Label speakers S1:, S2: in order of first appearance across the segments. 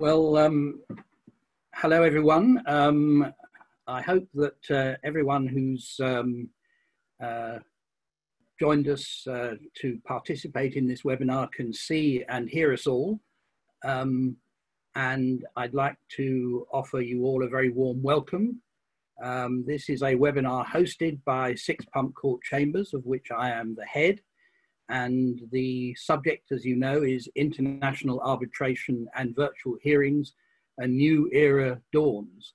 S1: Well, um, hello everyone. Um, I hope that uh, everyone who's um, uh, joined us uh, to participate in this webinar can see and hear us all. Um, and I'd like to offer you all a very warm welcome. Um, this is a webinar hosted by Six Pump Court Chambers, of which I am the head. And the subject, as you know, is international arbitration and virtual hearings, a new era dawns.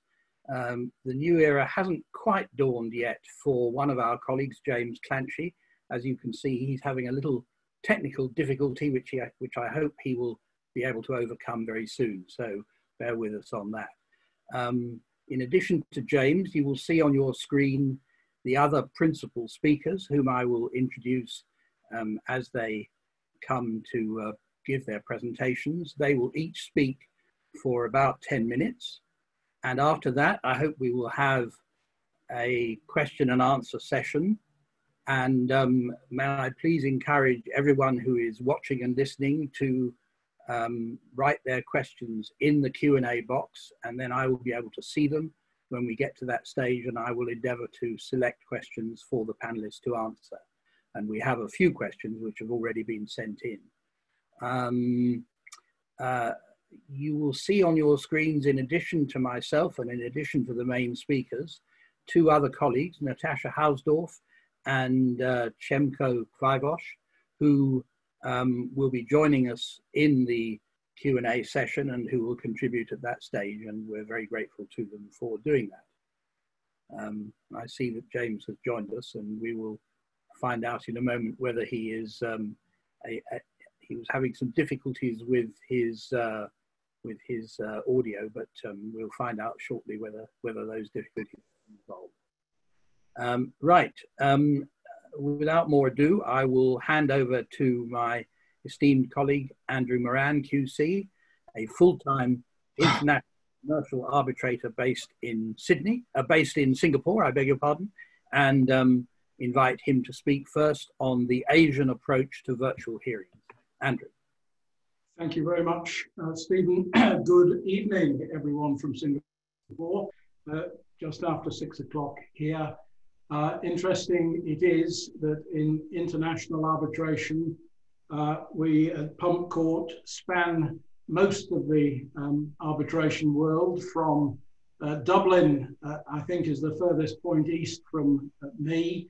S1: Um, the new era hasn't quite dawned yet for one of our colleagues, James Clanchy. As you can see, he's having a little technical difficulty, which, he, which I hope he will be able to overcome very soon. So bear with us on that. Um, in addition to James, you will see on your screen the other principal speakers whom I will introduce um, as they come to uh, give their presentations. They will each speak for about 10 minutes. And after that, I hope we will have a question and answer session. And um, may I please encourage everyone who is watching and listening to um, write their questions in the Q&A box and then I will be able to see them when we get to that stage and I will endeavour to select questions for the panellists to answer. And we have a few questions which have already been sent in. Um, uh, you will see on your screens, in addition to myself and in addition to the main speakers, two other colleagues, Natasha Hausdorf and uh, Przemek Krzywosz, who um, will be joining us in the Q&A session and who will contribute at that stage and we're very grateful to them for doing that. Um, I see that James has joined us and we will find out in a moment whether he is, um, a, a, he was having some difficulties with his, uh, with his uh, audio, but um, we'll find out shortly whether, whether those difficulties resolved. Um, right, um, without more ado, I will hand over to my esteemed colleague, Andrew Moran, QC, a full-time international commercial arbitrator based in Sydney, uh, based in Singapore, I beg your pardon, and um, invite him to speak first on the Asian approach to virtual hearings. Andrew.
S2: Thank you very much, uh, Stephen. Good evening, everyone from Singapore. Uh, just after six o'clock here. Uh, interesting it is that in international arbitration, uh, we at Pump Court span most of the um, arbitration world from uh, Dublin, uh, I think is the furthest point east from uh, me,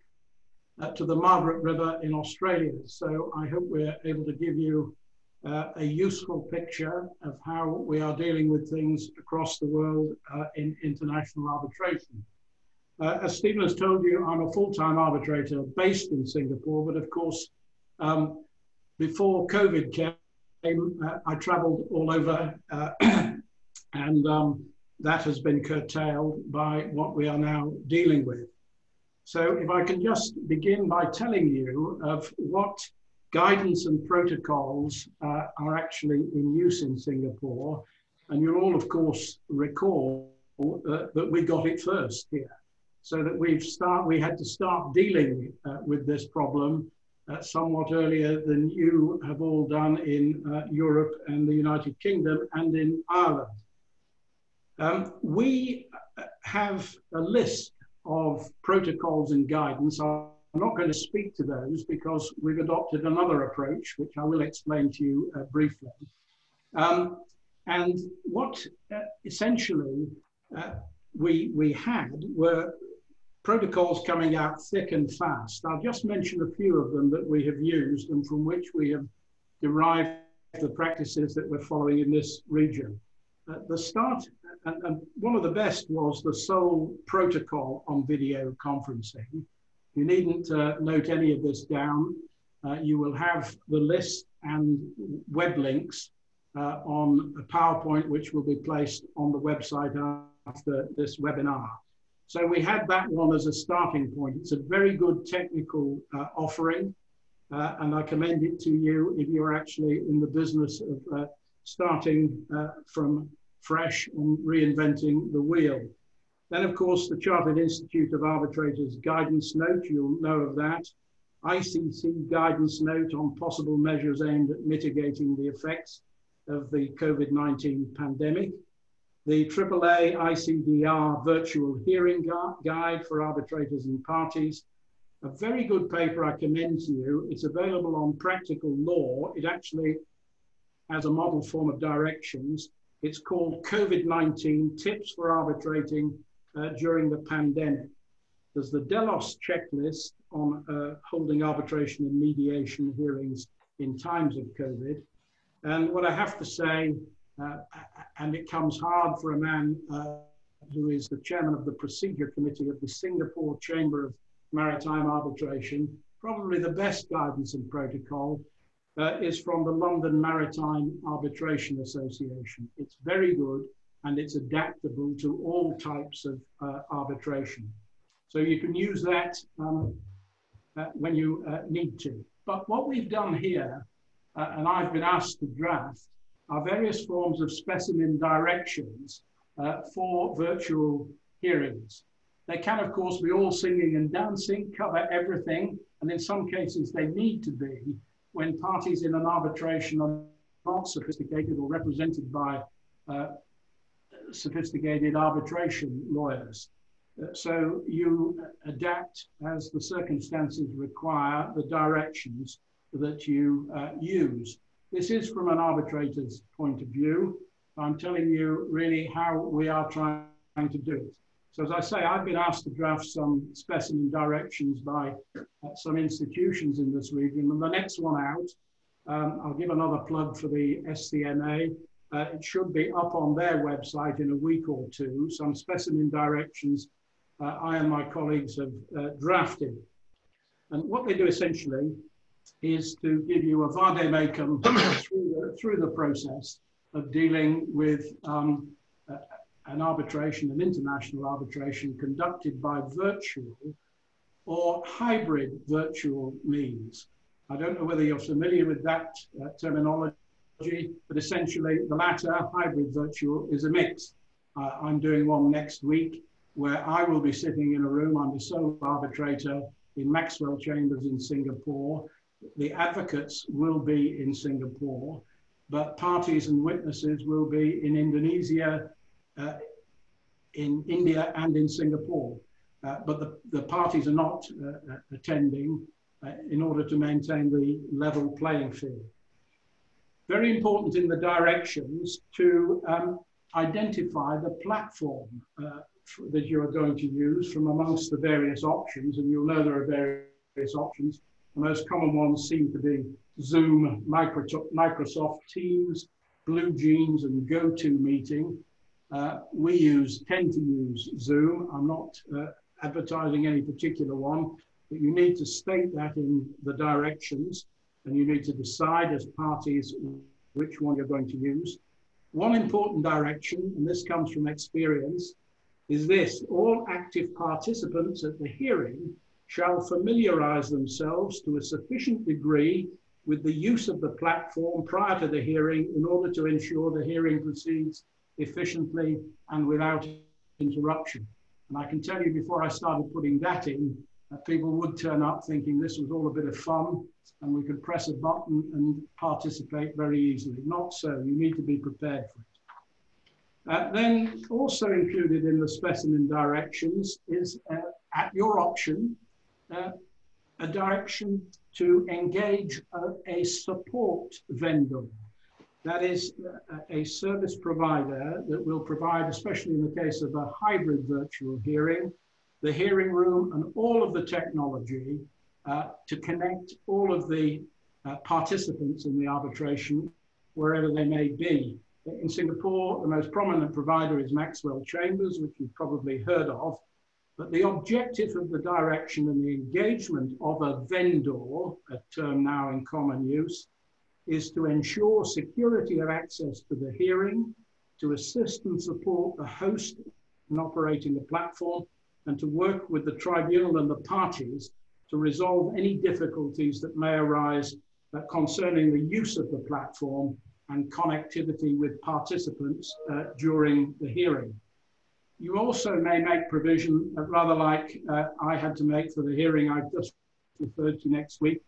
S2: uh, to the Margaret River in Australia. So I hope we're able to give you a useful picture of how we are dealing with things across the world in international arbitration. Uh, as Stephen has told you, I'm a full-time arbitrator based in Singapore, but of course, um, before COVID came, uh, I traveled all over uh, and um, that has been curtailed by what we are now dealing with. So if I can just begin by telling you of what guidance and protocols uh, are actually in use in Singapore. And you'll all, of course, recall uh, that we got it first here so that we've start, we had to start dealing uh, with this problem uh, somewhat earlier than you have all done in uh, Europe and the United Kingdom and in Ireland. Um, we uh, have a list of protocols and guidance. I'm not going to speak to those because we've adopted another approach, which I will explain to you uh, briefly. Um, and what uh, essentially we, we had were protocols coming out thick and fast. I'll just mention a few of them that we have used and from which we have derived the practices that we're following in this region. At the start, and, and one of the best was the Seoul protocol on video conferencing. You needn't uh, note any of this down. Uh, you will have the list and web links uh, on a PowerPoint, which will be placed on the website after this webinar. So we had that one as a starting point. It's a very good technical uh, offering, uh, and I commend it to you if you're actually in the business of uh, starting uh, from fresh and reinventing the wheel. Then, of course, the Chartered Institute of Arbitrators guidance note, you'll know of that. ICC guidance note on possible measures aimed at mitigating the effects of the COVID 19 pandemic, the AAA ICDR virtual hearing guide for arbitrators and parties. A very good paper I commend to you. It's available on Practical Law. It actually has a model form of directions. It's called COVID 19 Tips for Arbitrating uh, During the Pandemic. There's the Delos checklist on uh, holding arbitration and mediation hearings in times of COVID. And what I have to say, uh, and it comes hard for a man uh, who is the chairman of the procedure committee of the Singapore Chamber of Maritime Arbitration. Probably the best guidance and protocol uh, is from the London Maritime Arbitration Association. It's very good and it's adaptable to all types of uh, arbitration. So you can use that um, uh, when you uh, need to. But what we've done here, uh, and I've been asked to draft, are various forms of specimen directions uh, for virtual hearings. They can, of course, be all singing and dancing, cover everything, and in some cases they need to be when parties in an arbitration are not sophisticated or represented by uh, sophisticated arbitration lawyers. Uh, so you adapt as the circumstances require the directions that you uh, use. This is from an arbitrator's point of view. I'm telling you really how we are trying to do it. So as I say, I've been asked to draft some specimen directions by uh, some institutions in this region. And the next one out, um, I'll give another plug for the SCMA. Uh, it should be up on their website in a week or two, some specimen directions uh, I and my colleagues have uh, drafted. And what they do essentially is to give you a vade-mecum through, the, through the process of dealing with um, an arbitration, an international arbitration conducted by virtual or hybrid virtual means. I don't know whether you're familiar with that uh, terminology, but essentially the latter, hybrid virtual, is a mix. Uh, I'm doing one next week where I will be sitting in a room. I'm the sole arbitrator in Maxwell Chambers in Singapore. The advocates will be in Singapore, but parties and witnesses will be in Indonesia, in India, and in Singapore. Uh, but the, the parties are not uh, attending uh, in order to maintain the level playing field. Very important in the directions to um, identify the platform uh, that you are going to use from amongst the various options, and you'll know there are various options. The most common ones seem to be Zoom, Microsoft Teams, BlueJeans, and GoToMeeting. Uh, we use tend to use Zoom. I'm not uh, advertising any particular one, but you need to state that in the directions, and you need to decide as parties which one you're going to use. One important direction, and this comes from experience, is this all active participants at the hearing shall familiarize themselves to a sufficient degree with the use of the platform prior to the hearing in order to ensure the hearing proceeds efficiently and without interruption. And I can tell you before I started putting that in, that people would turn up thinking this was all a bit of fun and we could press a button and participate very easily. Not so, you need to be prepared for it. Uh, then also included in the specimen directions is uh, at your option, uh, a direction to engage a, a support vendor. That is a service provider that will provide, especially in the case of a hybrid virtual hearing, the hearing room and all of the technology uh, to connect all of the uh, participants in the arbitration wherever they may be in Singapore, the most prominent provider is Maxwell Chambers, which you've probably heard of. But the objective of the direction and the engagement of a vendor, a term now in common use, is to ensure security of access to the hearing, to assist and support the host in operating the platform, and to work with the tribunal and the parties to resolve any difficulties that may arise concerning the use of the platform and connectivity with participants uh, during the hearing. You also may make provision, uh, rather like uh, I had to make for the hearing I've just referred to next week,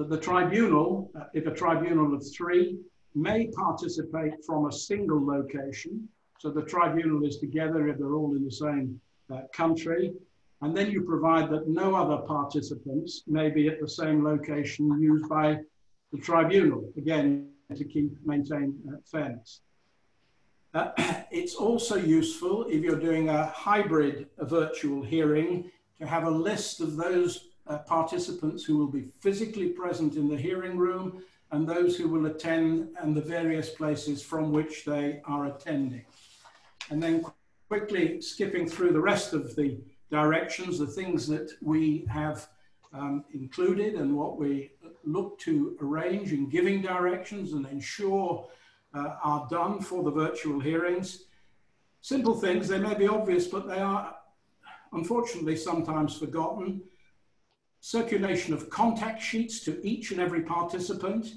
S2: that the tribunal, uh, if a tribunal of three, may participate from a single location. So the tribunal is together if they're all in the same uh, country. And then you provide that no other participants may be at the same location used by the tribunal, again, to keep maintain uh, fairness. Uh, it's also useful if you're doing a hybrid a virtual hearing to have a list of those uh, participants who will be physically present in the hearing room and those who will attend and the various places from which they are attending. And then quickly skipping through the rest of the directions, the things that we have um, included and what we look to arrange in giving directions and ensure uh, are done for the virtual hearings. Simple things, they may be obvious, but they are unfortunately sometimes forgotten. Circulation of contact sheets to each and every participant.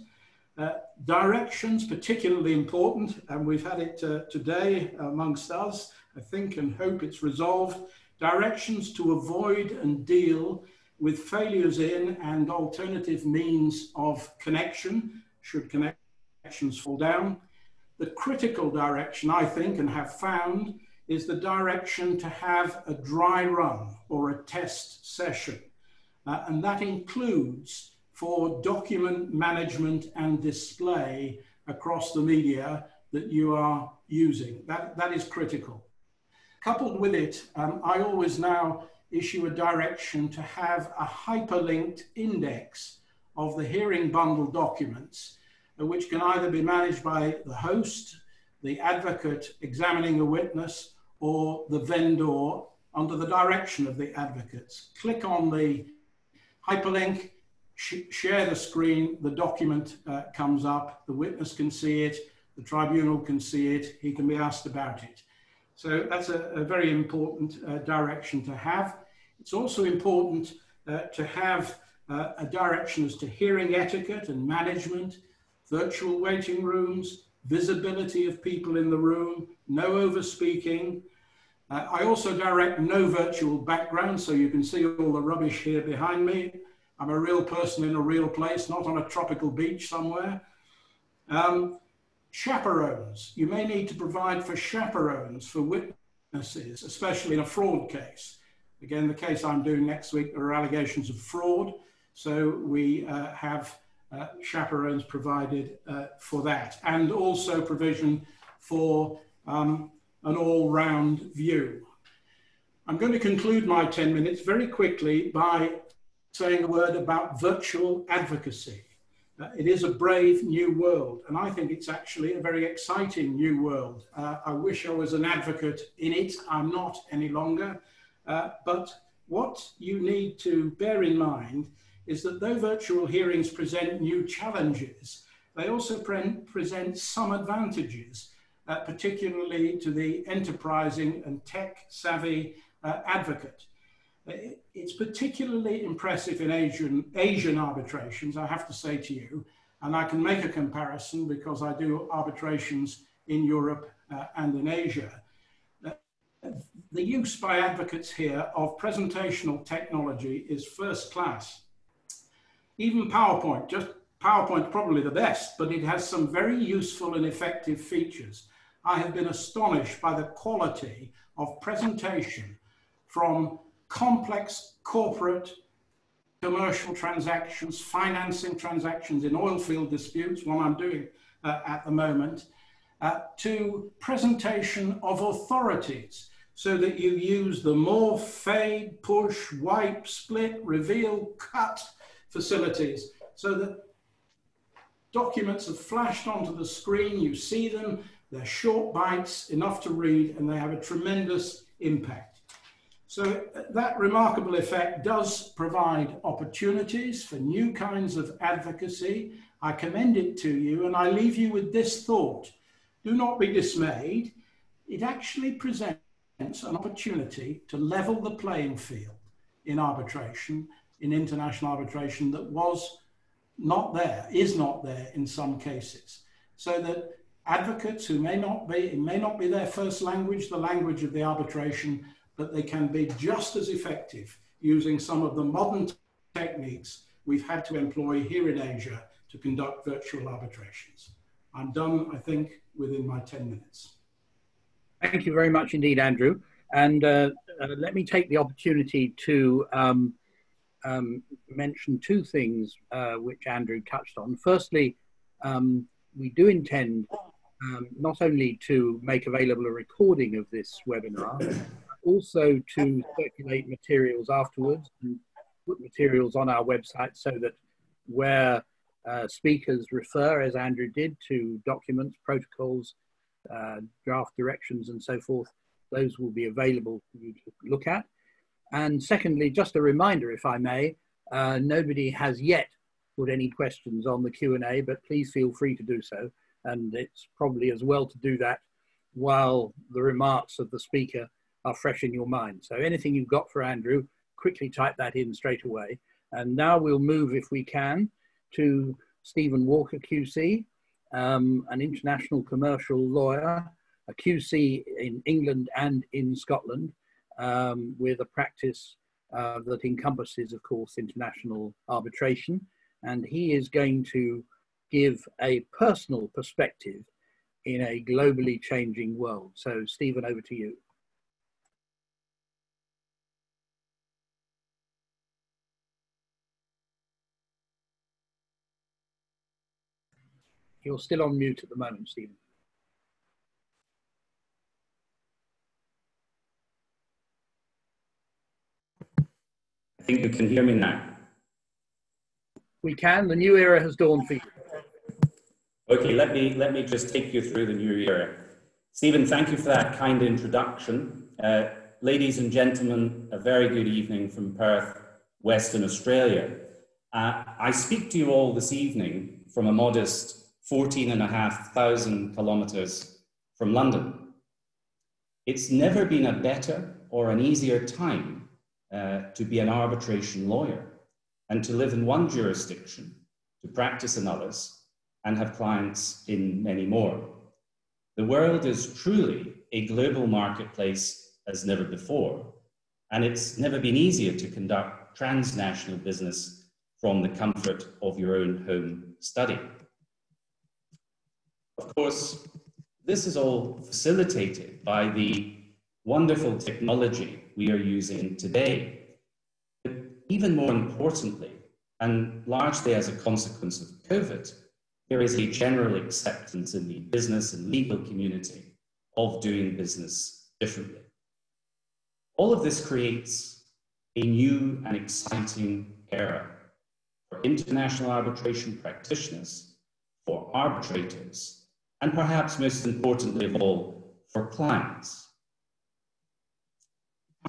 S2: Uh, directions, particularly important, and we've had it uh, today amongst us, I think and hope it's resolved. Directions to avoid and deal with failures in and alternative means of connection, should connections fall down. The critical direction, I think, and have found, is the direction to have a dry run or a test session. Uh, and that includes for document management and display across the media that you are using. That, that is critical. Coupled with it, um, I always now issue a direction to have a hyperlinked index of the hearing bundle documents, uh, which can either be managed by the host, the advocate examining a witness, or the vendor under the direction of the advocates. Click on the hyperlink, sh share the screen, the document uh, comes up, the witness can see it, the tribunal can see it, he can be asked about it. So that's a, a very important uh, direction to have. It's also important uh, to have uh, a direction as to hearing etiquette and management, virtual waiting rooms, visibility of people in the room, no over speaking, uh, I also direct no virtual background, so you can see all the rubbish here behind me. I'm a real person in a real place, not on a tropical beach somewhere. Um, chaperones. You may need to provide for chaperones for witnesses, especially in a fraud case. Again, the case I'm doing next week, there are allegations of fraud. So we uh, have uh, chaperones provided uh, for that and also provision for um, an all-round view. I'm going to conclude my 10 minutes very quickly by saying a word about virtual advocacy. Uh, it is a brave new world, and I think it's actually a very exciting new world. Uh, I wish I was an advocate in it. I'm not any longer. Uh, but what you need to bear in mind is that though virtual hearings present new challenges, they also pre present some advantages uh, particularly to the enterprising and tech savvy uh, advocate. Uh, it's particularly impressive in Asian, Asian arbitrations, I have to say to you, and I can make a comparison because I do arbitrations in Europe uh, and in Asia. Uh, the use by advocates here of presentational technology is first class. Even PowerPoint, just PowerPoint probably the best, but it has some very useful and effective features. I have been astonished by the quality of presentation from complex corporate commercial transactions, financing transactions in oil field disputes, one I'm doing uh, at the moment, uh, to presentation of authorities so that you use the more fade, push, wipe, split, reveal, cut facilities so that documents are flashed onto the screen, you see them, they're short bites, enough to read, and they have a tremendous impact. So uh, that remarkable effect does provide opportunities for new kinds of advocacy. I commend it to you, and I leave you with this thought. Do not be dismayed. It actually presents an opportunity to level the playing field in arbitration, in international arbitration that was not there, is not there in some cases. So that advocates who may not be, it may not be their first language, the language of the arbitration, but they can be just as effective using some of the modern techniques we've had to employ here in Asia to conduct virtual arbitrations. I'm done, I think, within my 10 minutes.
S1: Thank you very much indeed, Andrew. And uh, uh, let me take the opportunity to um, um, mention two things uh, which Andrew touched on. Firstly, um, we do intend um, not only to make available a recording of this webinar, but also to circulate materials afterwards and put materials on our website so that where uh, speakers refer, as Andrew did, to documents, protocols, uh, draft directions, and so forth, those will be available for you to look at. And secondly, just a reminder, if I may, uh, nobody has yet put any questions on the Q&A, but please feel free to do so. And it's probably as well to do that while the remarks of the speaker are fresh in your mind. So anything you've got for Andrew, quickly type that in straight away. And now we'll move, if we can, to Steven Walker QC, um, an international commercial lawyer, a QC in England and in Scotland, um, with a practice uh, that encompasses, of course, international arbitration. And he is going to give a personal perspective in a globally changing world. So, Steven, over to you. You're still on mute at the moment, Steven.
S3: I think you can hear me now.
S1: We can. The new era has dawned for you.
S3: Okay, let me, let me just take you through the new era. Stephen, thank you for that kind introduction. Uh, ladies and gentlemen, a very good evening from Perth, Western Australia. Uh, I speak to you all this evening from a modest 14,500 kilometres from London. It's never been a better or an easier time uh, to be an arbitration lawyer and to live in one jurisdiction, to practice in others, and have clients in many more. The world is truly a global marketplace as never before, and it's never been easier to conduct transnational business from the comfort of your own home study. Of course, this is all facilitated by the wonderful technology we are using today. Even more importantly, and largely as a consequence of COVID, there is a general acceptance in the business and legal community of doing business differently. All of this creates a new and exciting era for international arbitration practitioners, for arbitrators, and perhaps most importantly of all, for clients.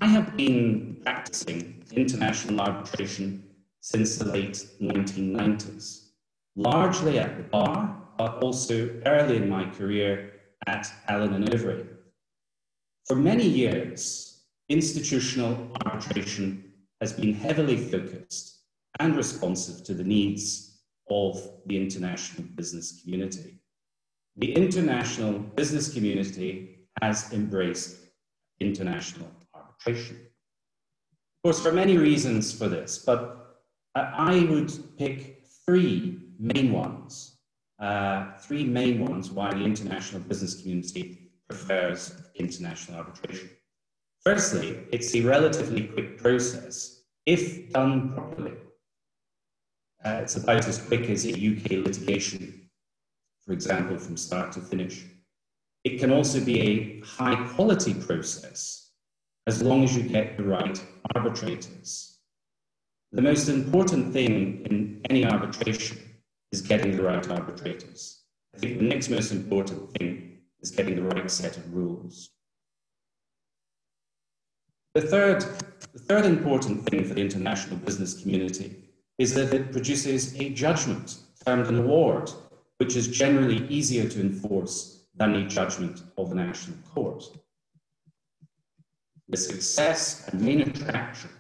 S3: I have been practicing international arbitration since the late 1990s, largely at the bar, but also early in my career at Allen and Overy. For many years, institutional arbitration has been heavily focused and responsive to the needs of the international business community the international business community has embraced international Of course, for many reasons for this, but I would pick three main ones, uh, three main ones why the international business community prefers international arbitration. Firstly, it's a relatively quick process if done properly. Uh, it's about as quick as a UK litigation for example, from start to finish. It can also be a high quality process as long as you get the right arbitrators. The most important thing in any arbitration is getting the right arbitrators. I think the next most important thing is getting the right set of rules. The third, the third important thing for the international business community is that it produces a judgment termed an award which is generally easier to enforce than a judgment of a national court. The success and main attraction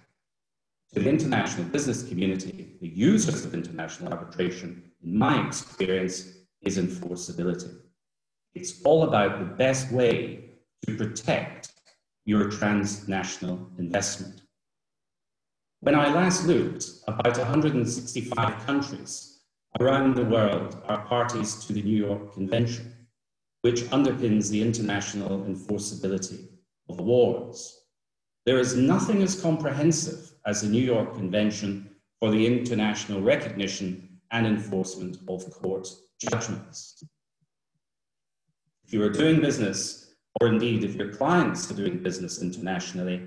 S3: to the international business community, the users of international arbitration, in my experience, is enforceability. It's all about the best way to protect your transnational investment. When I last looked, about 165 countries around the world are parties to the New York Convention, which underpins the international enforceability of wars. There is nothing as comprehensive as the New York Convention for the international recognition and enforcement of court judgments. If you are doing business, or indeed if your clients are doing business internationally,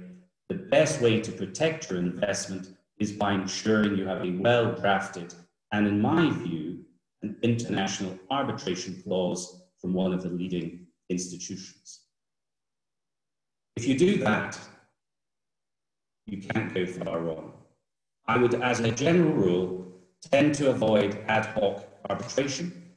S3: the best way to protect your investment is by ensuring you have a well drafted and, in my view, an international arbitration clause from one of the leading institutions. If you do that, you can't go far wrong. I would, as a general rule, tend to avoid ad hoc arbitration.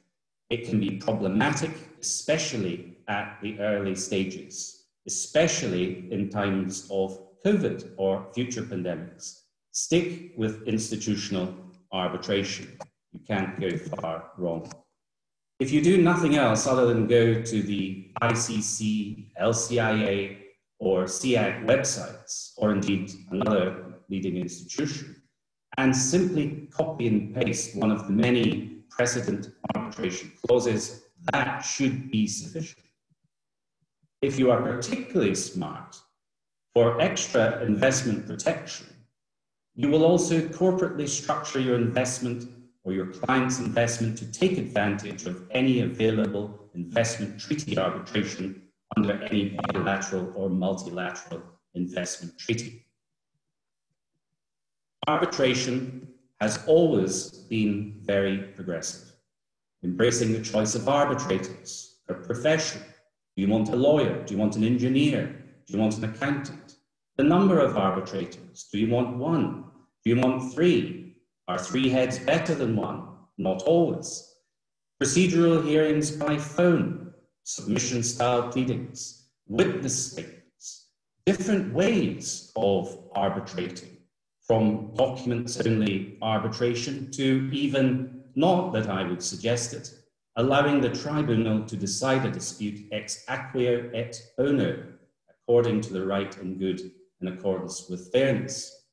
S3: It can be problematic, especially at the early stages, especially in times of COVID or future pandemics. Stick with institutional arbitration. You can't go far wrong. If you do nothing else other than go to the ICC, LCIA, or SIAC websites, or indeed another leading institution, and simply copy and paste one of the many precedent arbitration clauses, that should be sufficient. If you are particularly smart, for extra investment protection, you will also corporately structure your investment or your client's investment to take advantage of any available investment treaty arbitration under any bilateral or multilateral investment treaty. Arbitration has always been very progressive, embracing the choice of arbitrators, a profession. Do you want a lawyer? Do you want an engineer? Do you want an accountant? The number of arbitrators. Do you want one? Do you want three? Are three heads better than one? Not always. Procedural hearings by phone, submission style pleadings, witness statements, different ways of arbitrating, from documents only arbitration to even not that I would suggest it, allowing the tribunal to decide a dispute ex aequo et bono, according to the right and good in accordance with fairness.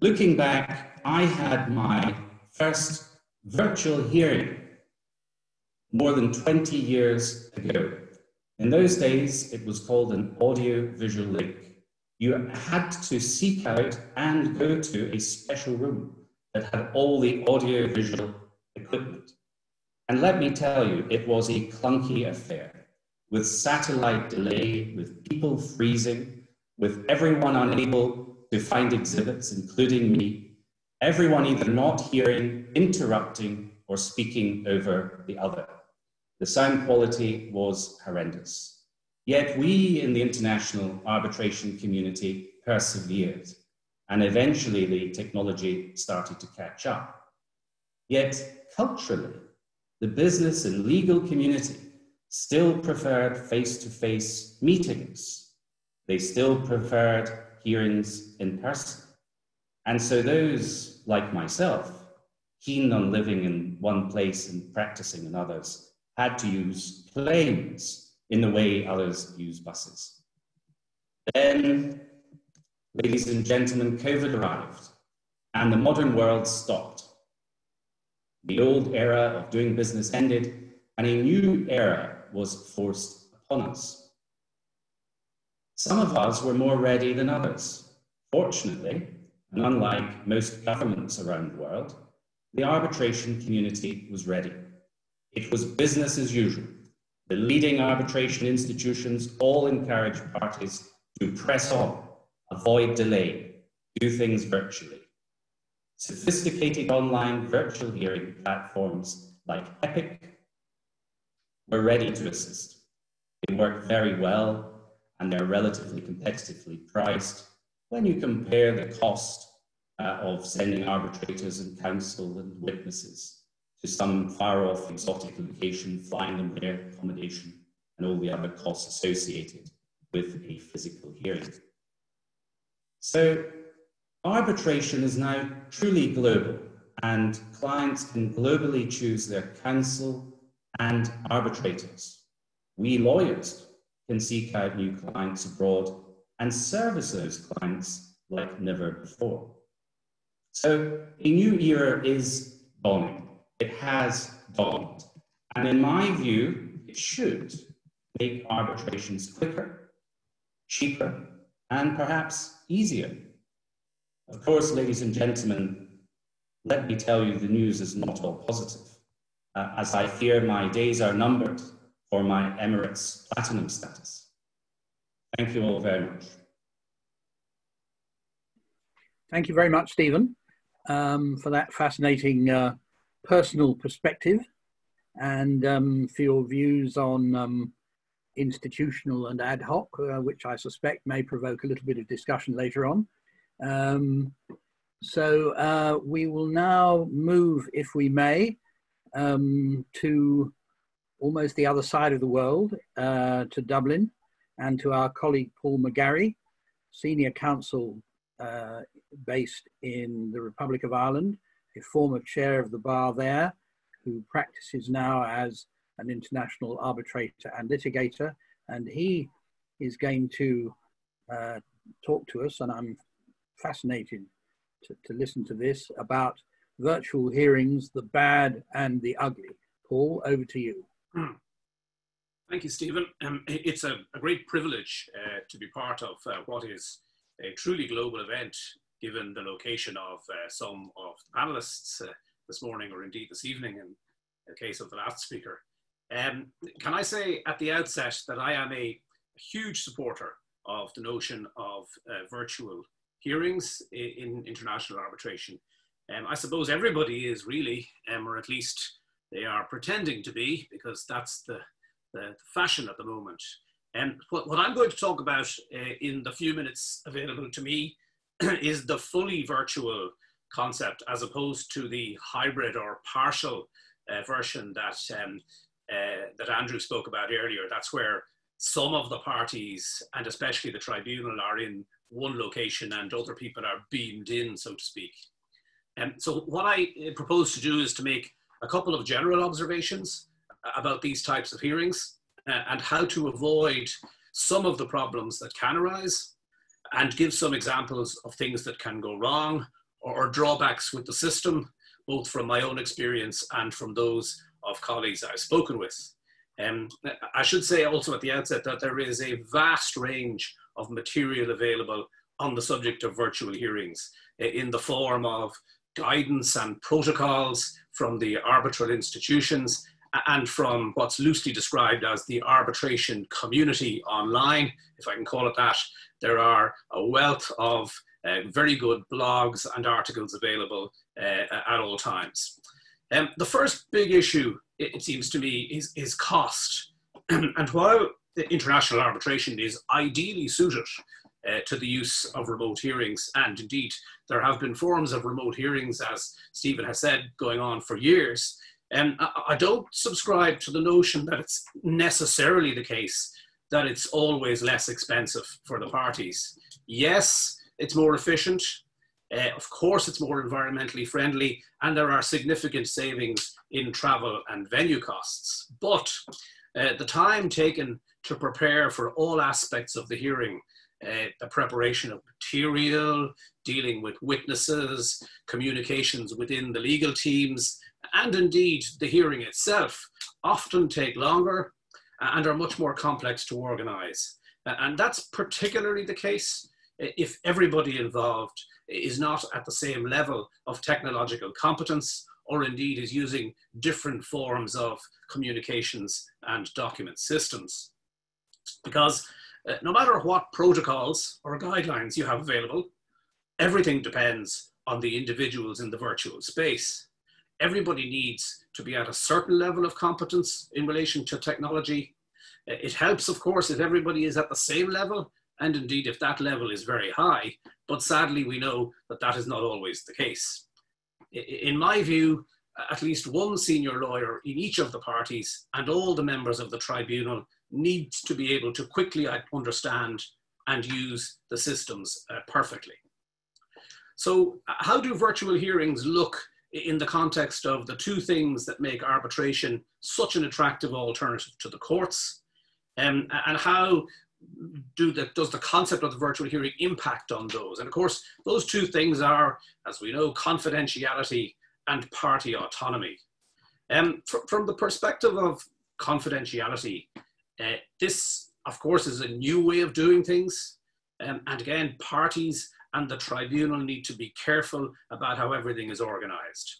S3: Looking back, I had my first virtual hearing more than 20 years ago. In those days, it was called an audio visual link. You had to seek out and go to a special room that had all the audio visual equipment. And let me tell you, it was a clunky affair with satellite delay, with people freezing, with everyone unable to find exhibits, including me, everyone either not hearing, interrupting, or speaking over the other. The sound quality was horrendous. Yet we in the international arbitration community persevered, and eventually the technology started to catch up. Yet culturally, the business and legal community still preferred face to face meetings. They still preferred hearings in person. And so, those like myself, keen on living in one place and practicing in others, had to use planes in the way others use buses. Then, ladies and gentlemen, COVID arrived and the modern world stopped. The old era of doing business ended and a new era was forced upon us. Some of us were more ready than others. Fortunately, and unlike most governments around the world, the arbitration community was ready. It was business as usual. The leading arbitration institutions all encourage parties to press on, avoid delay, do things virtually. Sophisticated online virtual hearing platforms like Epiq we're ready to assist. They work very well and they're relatively competitively priced when you compare the cost uh, of sending arbitrators and counsel and witnesses to some far off exotic location, flying them there, accommodation, and all the other costs associated with a physical hearing. So, arbitration is now truly global, and clients can globally choose their counsel and arbitrators. We lawyers can seek out new clients abroad and service those clients like never before. So a new era is dawning. It has dawned. And in my view, it should make arbitrations quicker, cheaper, and perhaps easier. Of course, ladies and gentlemen, let me tell you the news is not all positive, uh, as I fear my days are numbered for my Emirates Platinum status. Thank you all very much.
S1: Thank you very much, Steven, um, for that fascinating uh, personal perspective and um, for your views on um, institutional and ad hoc, uh, which I suspect may provoke a little bit of discussion later on. Um, so uh, we will now move, if we may, um, to almost the other side of the world, uh, to Dublin, and to our colleague Paul McGarry, Senior Counsel uh, based in the Republic of Ireland, a former chair of the bar there, who practices now as an international arbitrator and litigator, and he is going to uh, talk to us, and I'm fascinated to, to listen to this about virtual hearings, the bad and the ugly. Paul, over to you. Hmm.
S4: Thank you, Stephen. Um, it's a, a, great privilege uh, to be part of uh, what is a truly global event, given the location of uh, some of the panelists uh, this morning, or indeed this evening, in the case of the last speaker. Um, can I say at the outset that I am a huge supporter of the notion of uh, virtual hearings in, in international arbitration. Um, I suppose everybody is really, um, or at least they are pretending to be, because that's the, the fashion at the moment. And um, what, what I'm going to talk about uh, in the few minutes available to me is the fully virtual concept as opposed to the hybrid or partial uh, version that um, uh, that Andrew spoke about earlier. That's where some of the parties, and especially the tribunal, are in one location and other people are beamed in, so to speak. And so, what I uh, propose to do is to make a couple of general observations about these types of hearings uh, and how to avoid some of the problems that can arise and give some examples of things that can go wrong or, or drawbacks with the system, both from my own experience and from those of colleagues I've spoken with. Um, I should say also at the outset that there is a vast range of material available on the subject of virtual hearings in the form of guidance and protocols from the arbitral institutions and from what's loosely described as the arbitration community online, if I can call it that. There are a wealth of uh, very good blogs and articles available uh, at all times. Um, the first big issue, it, seems to me, is, is cost. and while international arbitration is ideally suited uh, to the use of remote hearings, and indeed there have been forms of remote hearings, as Stephen has said, going on for years, and I, I don't subscribe to the notion that it's necessarily the case that it's always less expensive for the parties. Yes, it's more efficient. Uh, of course, it's more environmentally friendly, and there are significant savings in travel and venue costs. But uh, the time taken to prepare for all aspects of the hearing, uh, the preparation of material, dealing with witnesses, communications within the legal teams, and indeed the hearing itself, often take longer uh, and are much more complex to organize. Uh, and that's particularly the case uh, if everybody involved is not at the same level of technological competence or indeed is using different forms of communications and document systems. Because uh, no matter what protocols or guidelines you have available, everything depends on the individuals in the virtual space. Everybody needs to be at a certain level of competence in relation to technology. Uh, it helps, of course, if everybody is at the same level, and indeed if that level is very high, but sadly we know that that is not always the case. In my view, at least one senior lawyer in each of the parties and all the members of the tribunal needs to be able to quickly understand and use the systems uh, perfectly. So how do virtual hearings look in the context of the two things that make arbitration such an attractive alternative to the courts um, and how do the, does the concept of the virtual hearing impact on those? And of course, those two things are, as we know, confidentiality and party autonomy. Um, fr from the perspective of confidentiality, uh, this, of course, is a new way of doing things. Um, and again, parties and the tribunal need to be careful about how everything is organized.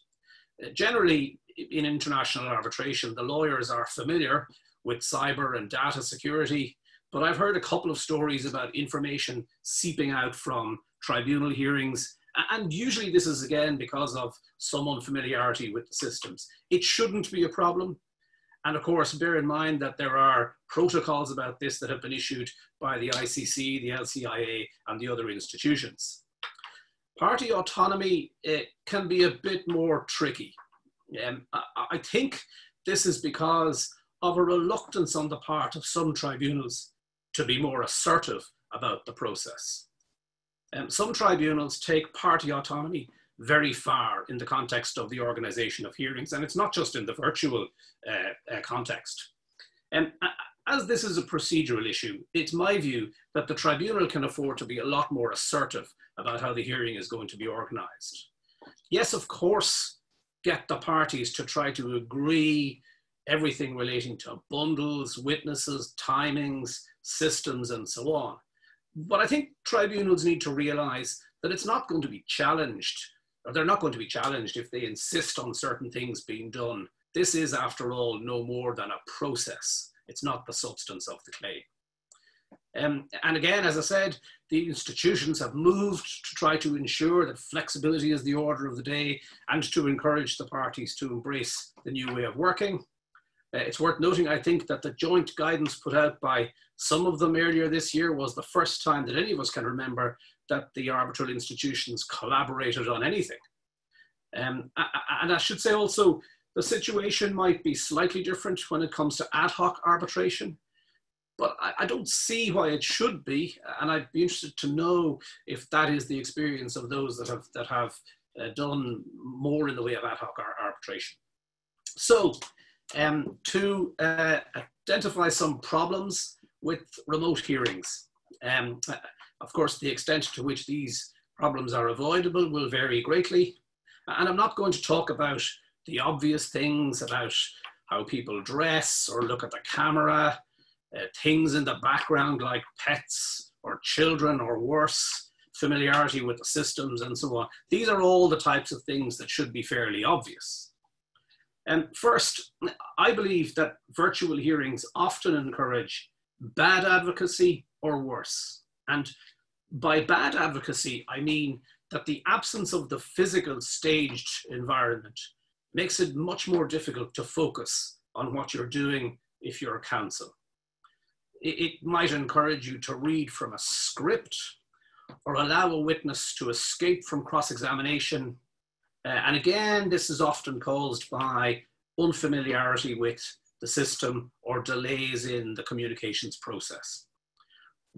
S4: Uh, generally, in international arbitration, the lawyers are familiar with cyber and data security, but I've heard a couple of stories about information seeping out from tribunal hearings and usually this is again because of some unfamiliarity with the systems. It shouldn't be a problem. And of course, bear in mind that there are protocols about this that have been issued by the ICC, the LCIA, and the other institutions. Party autonomy can be a bit more tricky. Um, I, I think this is because of a reluctance on the part of some tribunals to be more assertive about the process. Um, some tribunals take party autonomy very far in the context of the organization of hearings, and it's not just in the virtual uh, uh, context. And um, as this is a procedural issue, it's my view that the tribunal can afford to be a lot more assertive about how the hearing is going to be organized. Yes, of course, get the parties to try to agree everything relating to bundles, witnesses, timings, systems, and so on. But I think tribunals need to realize that it's not going to be challenged, or they're not going to be challenged if they insist on certain things being done. This is, after all, no more than a process. It's not the substance of the claim. Um, and again, as I said, the institutions have moved to try to ensure that flexibility is the order of the day and to encourage the parties to embrace the new way of working. Uh, it's worth noting, I think, that the joint guidance put out by some of them earlier this year was the first time that any of us can remember that the arbitral institutions collaborated on anything. Um, and I should say also, the situation might be slightly different when it comes to ad hoc arbitration, but I, don't see why it should be. And I'd be interested to know if that is the experience of those that have, that have uh, done more in the way of ad hoc arbitration. So, um, to uh, identify some problems with remote hearings. Um, of course, the extent to which these problems are avoidable will vary greatly. And I'm not going to talk about the obvious things about how people dress or look at the camera, uh, things in the background like pets or children or worse, familiarity with the systems and so on. These are all the types of things that should be fairly obvious. And first, I believe that virtual hearings often encourage bad advocacy or worse. And by bad advocacy, I mean that the absence of the physical staged environment makes it much more difficult to focus on what you're doing if you're a counsel. It, might encourage you to read from a script or allow a witness to escape from cross-examination. Uh, and again, this is often caused by unfamiliarity with the system or delays in the communications process.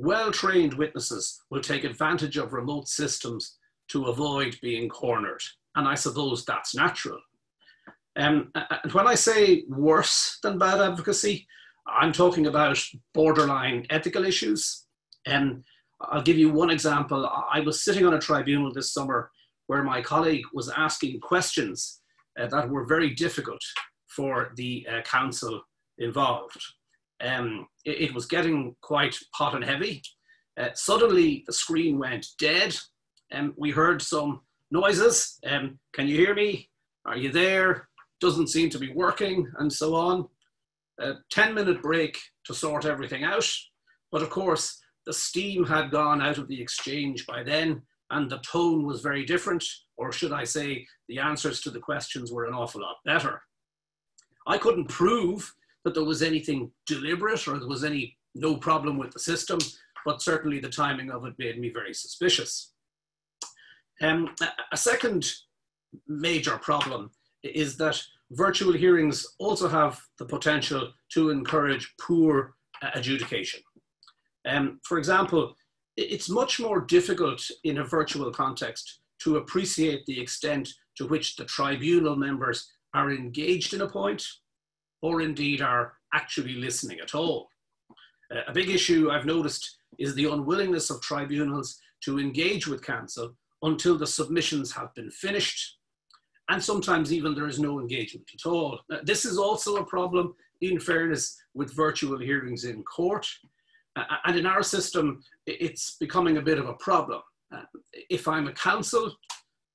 S4: Well-trained witnesses will take advantage of remote systems to avoid being cornered. And I suppose that's natural. Um, and when I say worse than bad advocacy, I'm talking about borderline ethical issues. Um, I'll give you one example. I was sitting on a tribunal this summer where my colleague was asking questions uh, that were very difficult for the uh, counsel involved. Um, it, it, was getting quite hot and heavy. Uh, suddenly, the screen went dead, and we heard some noises. Um, can you hear me? Are you there? Doesn't seem to be working, and so on. A 10 minute break to sort everything out. But of course, the steam had gone out of the exchange by then, and the tone was very different, or should I say, the answers to the questions were an awful lot better. I couldn't prove that there was anything deliberate or there was any no problem with the system, but certainly the timing of it made me very suspicious. Um, a second major problem is that virtual hearings also have the potential to encourage poor uh, adjudication. Um, for example, it's much more difficult in a virtual context to appreciate the extent to which the tribunal members are engaged in a point or indeed are actually listening at all. Uh, a big issue I've noticed is the unwillingness of tribunals to engage with counsel until the submissions have been finished. and sometimes even there is no engagement at all. Uh, this is also a problem, in fairness, with virtual hearings in court. Uh, and in our system, it's becoming a bit of a problem. Uh, if I'm a counsel,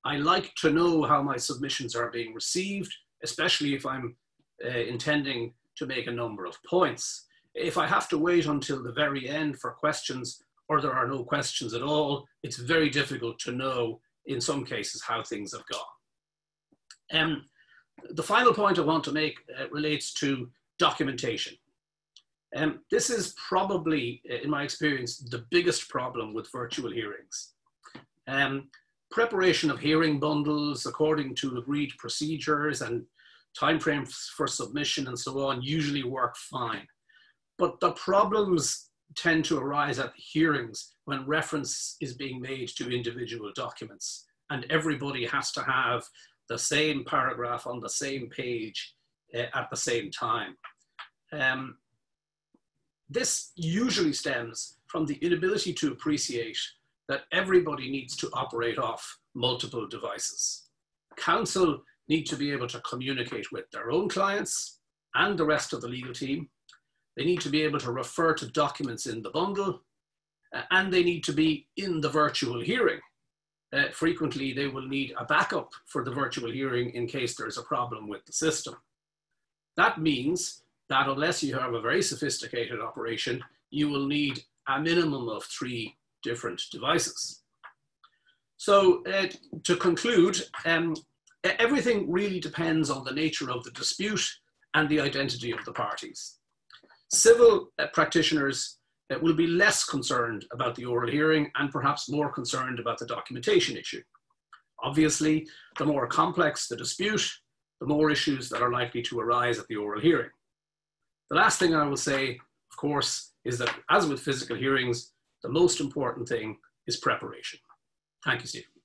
S4: I like to know how my submissions are being received, especially if I'm uh, intending to make a number of points. If I have to wait until the very end for questions or there are no questions at all, it's very difficult to know in some cases how things have gone. Um, the final point I want to make uh, relates to documentation. Um, this is probably, uh, in my experience, the biggest problem with virtual hearings. Um, preparation of hearing bundles according to agreed procedures and timeframes for submission and so on usually work fine. But the problems tend to arise at the hearings when reference is being made to individual documents and everybody has to have the same paragraph on the same page uh, at the same time. Um, this usually stems from the inability to appreciate that everybody needs to operate off multiple devices. Counsel need to be able to communicate with their own clients and the rest of the legal team. They need to be able to refer to documents in the bundle, uh, and they need to be in the virtual hearing uh, frequently they will need a backup for the virtual hearing in case there's a problem with the system. That means that unless you have a very sophisticated operation, you will need a minimum of three different devices. So uh, to conclude, um, everything really depends on the nature of the dispute and the identity of the parties. Civil uh, practitioners uh, will be less concerned about the oral hearing and perhaps more concerned about the documentation issue. Obviously, the more complex the dispute, the more issues that are likely to arise at the oral hearing. The last thing I will say, of course, is that as with physical hearings, the most important thing is preparation. Thank you, Steve.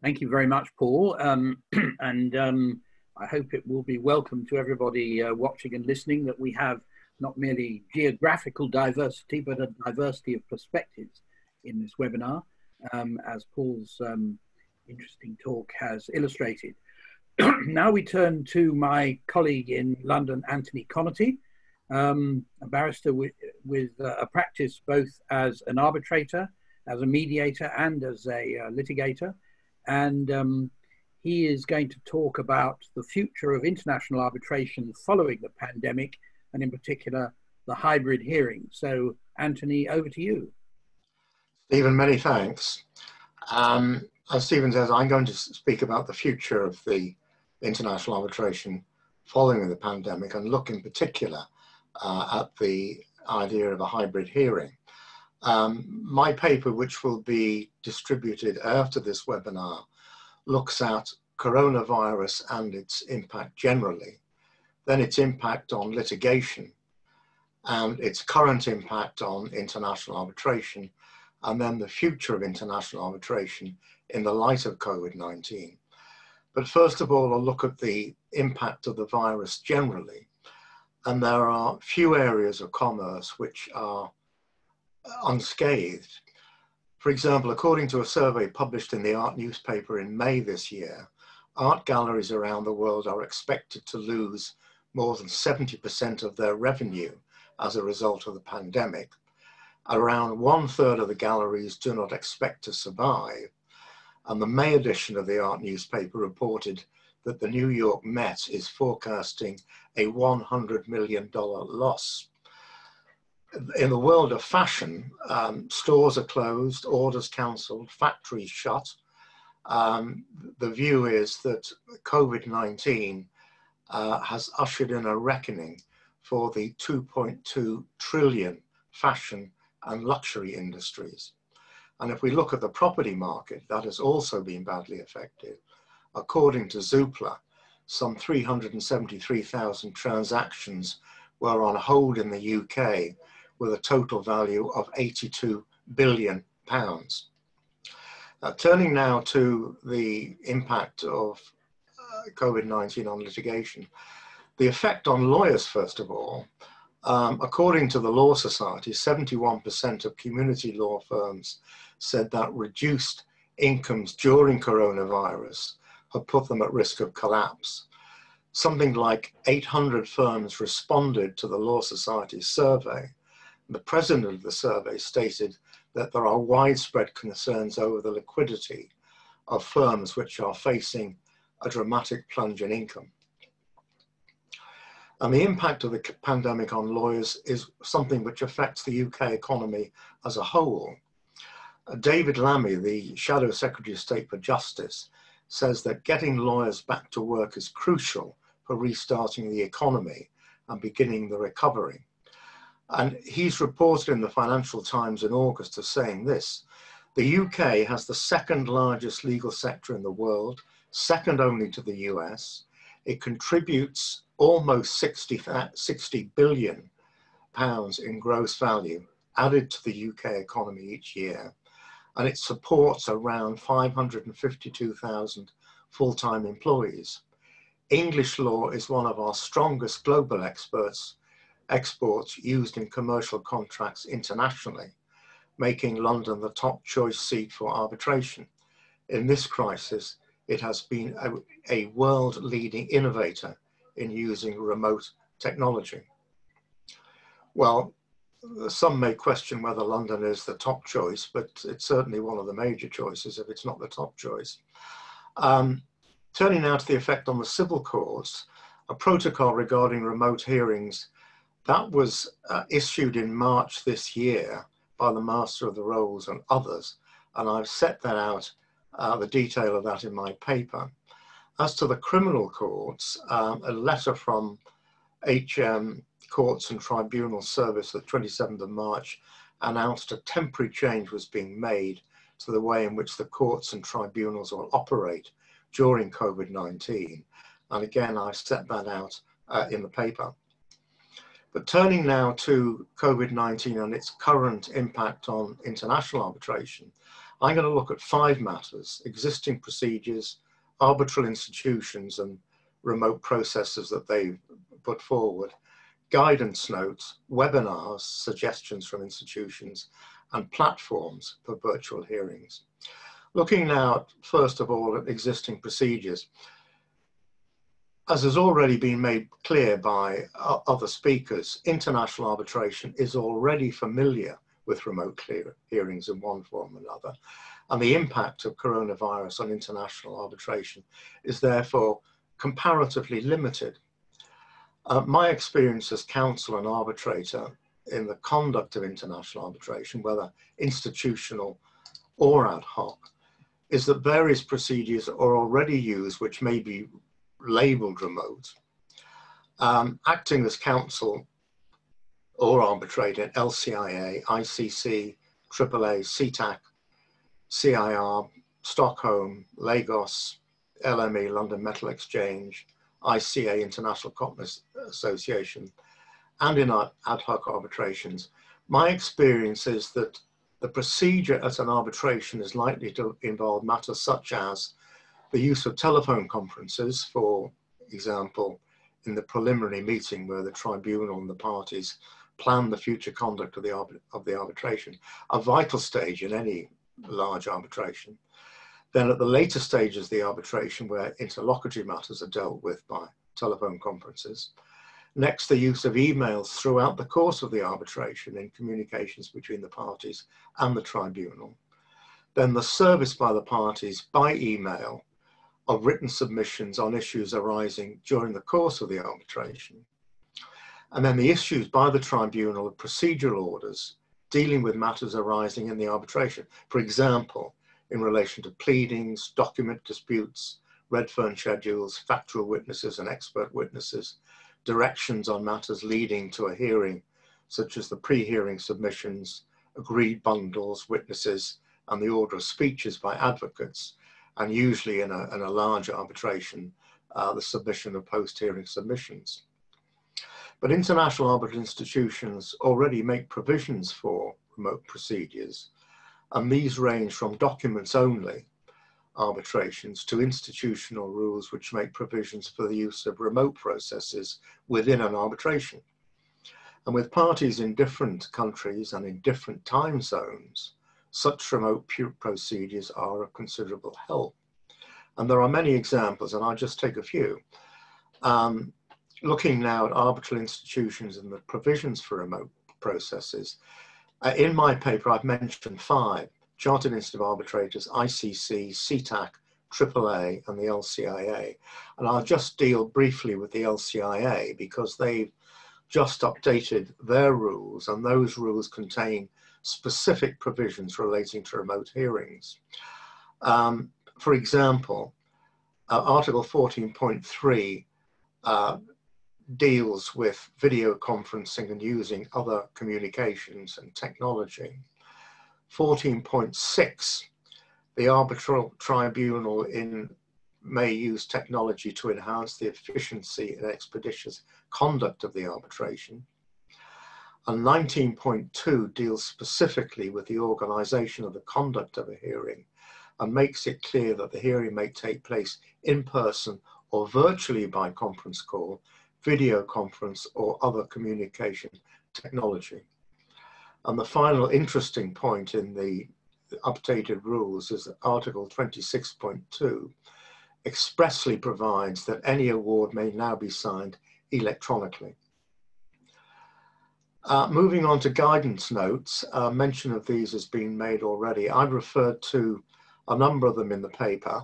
S1: Thank you very much, Paul. Um, and um, I hope it will be welcome to everybody uh, watching and listening that we have not merely geographical diversity, but a diversity of perspectives in this webinar, um, as Paul's um, interesting talk has illustrated. now we turn to my colleague in London, Anthony Connerty, um, a barrister with, with uh, a practice both as an arbitrator, as a mediator, and as a uh, litigator. And um, he is going to talk about the future of international arbitration following the pandemic, and in particular, the hybrid hearing. So, Anthony, over to you.
S5: Stephen, many thanks. Um, as Stephen says, I'm going to speak about the future of the international arbitration following the pandemic and look in particular uh, at the idea of a hybrid hearing. Um, my paper, which will be distributed after this webinar, looks at coronavirus and its impact generally, then its impact on litigation and its current impact on international arbitration, and then the future of international arbitration in the light of COVID-19. But first of all, I'll look at the impact of the virus generally. And there are few areas of commerce which are unscathed for example, according to a survey published in the art newspaper in May this year, art galleries around the world are expected to lose more than 70% of their revenue as a result of the pandemic. Around one third of the galleries do not expect to survive. And the May edition of the art newspaper reported that the New York Met is forecasting a $100 million loss in the world of fashion, um, stores are closed, orders cancelled, factories shut. Um, the view is that COVID-19 uh, has ushered in a reckoning for the 2.2 trillion fashion and luxury industries. And if we look at the property market, that has also been badly affected. According to Zoopla, some 373,000 transactions were on hold in the UK with a total value of 82 billion pounds. Turning now to the impact of uh, COVID-19 on litigation, the effect on lawyers, first of all, Um, according to the Law Society, 71% of community law firms said that reduced incomes during coronavirus have put them at risk of collapse. Something like 800 firms responded to the Law Society's survey. The president of the survey stated that there are widespread concerns over the liquidity of firms which are facing a dramatic plunge in income. And the impact of the pandemic on lawyers is something which affects the UK economy as a whole. Uh, David Lammy, the Shadow Secretary of State for Justice, says that getting lawyers back to work is crucial for restarting the economy and beginning the recovery. And he's reported in the Financial Times in August as saying this the UK has the second largest legal sector in the world, second only to the US. It contributes almost 60, 60 billion pounds in gross value added to the UK economy each year, and it supports around 552,000 full-time employees. English law is one of our strongest global experts, exports used in commercial contracts internationally, making London the top choice seat for arbitration. In this crisis, it has been a, a world leading innovator in using remote technology. Well, some may question whether London is the top choice, but it's certainly one of the major choices if it's not the top choice. Um, turning now to the effect on the civil courts, a protocol regarding remote hearings that was uh, issued in March this year by the Master of the Rolls and others, and I've set that out, uh, the detail of that in my paper. As to the criminal courts, um, a letter from HM Courts and Tribunal Service, the 27th of March, announced a temporary change was being made to the way in which the courts and tribunals will operate during COVID-19. And again, I set that out uh, in the paper. But turning now to COVID-19 and its current impact on international arbitration, I'm going to look at five matters, existing procedures, arbitral institutions and remote processes that they've put forward, guidance notes, webinars, suggestions from institutions, and platforms for virtual hearings. Looking now, first of all, at existing procedures. As has already been made clear by other speakers, international arbitration is already familiar with remote hearings in one form or another, and the impact of coronavirus on international arbitration is therefore comparatively limited. Uh, my experience as counsel and arbitrator in the conduct of international arbitration, whether institutional or ad hoc, is that various procedures are already used which may be labeled remote. Um, acting as counsel or arbitrator, LCIA, ICC, AAA, CIETAC, CIR, Stockholm, Lagos, LME, London Metal Exchange, ICA, International Cotton Association, and in our ad hoc arbitrations, my experience is that the procedure at an arbitration is likely to involve matters such as the use of telephone conferences, for example, in the preliminary meeting where the tribunal and the parties plan the future conduct of the, of the arbitration, a vital stage in any large arbitration. Then at the later stages of the arbitration where interlocutory matters are dealt with by telephone conferences. Next, the use of emails throughout the course of the arbitration in communications between the parties and the tribunal. Then the service by the parties by email of written submissions on issues arising during the course of the arbitration. And then the issues by the tribunal of procedural orders dealing with matters arising in the arbitration. For example, in relation to pleadings, document disputes, Redfern schedules, factual witnesses and expert witnesses, directions on matters leading to a hearing, such as the pre-hearing submissions, agreed bundles, witnesses, and the order of speeches by advocates, and usually in a, in a large arbitration, uh, the submission of post-hearing submissions. But international arbitral institutions already make provisions for remote procedures, and these range from documents only arbitrations to institutional rules which make provisions for the use of remote processes within an arbitration. And with parties in different countries and in different time zones, such remote procedures are of considerable help. And there are many examples, and I'll just take a few. Um, looking now at arbitral institutions and the provisions for remote processes, uh, in my paper I've mentioned five, Chartered Institute of Arbitrators, ICC, CIETAC, AAA and the LCIA. And I'll just deal briefly with the LCIA because they've just updated their rules and those rules contain specific provisions relating to remote hearings. Um, for example, uh, Article 14.3 uh, deals with video conferencing and using other communications and technology. 14.6, the arbitral tribunal in may use technology to enhance the efficiency and expeditious conduct of the arbitration. And 19.2 deals specifically with the organization of the conduct of a hearing and makes it clear that the hearing may take place in person or virtually by conference call, video conference, or other communication technology. And the final interesting point in the updated rules is that Article 26.2 expressly provides that any award may now be signed electronically. Uh, moving on to guidance notes, uh, mention of these has been made already. I've referred to a number of them in the paper.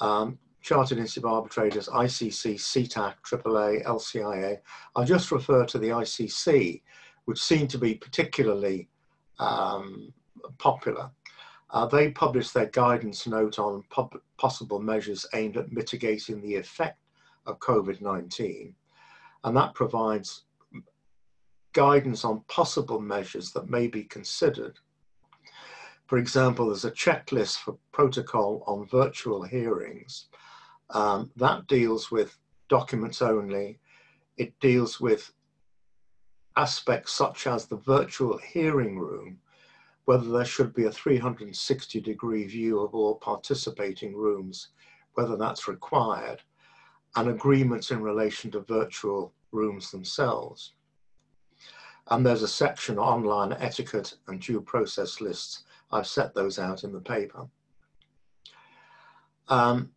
S5: Um, Chartered Institute of Arbitrators, ICC, CIETAC, AAA, LCIA. I'll just refer to the ICC, which seem to be particularly um, popular. Uh, they published their guidance note on possible measures aimed at mitigating the effect of COVID-19. And that provides guidance on possible measures that may be considered. For example, there's a checklist for protocol on virtual hearings. Um, that deals with documents only. It deals with aspects such as the virtual hearing room, whether there should be a 360 degree view of all participating rooms, whether that's required, and agreements in relation to virtual rooms themselves. And there's a section online etiquette and due process lists. I've set those out in the paper. Um,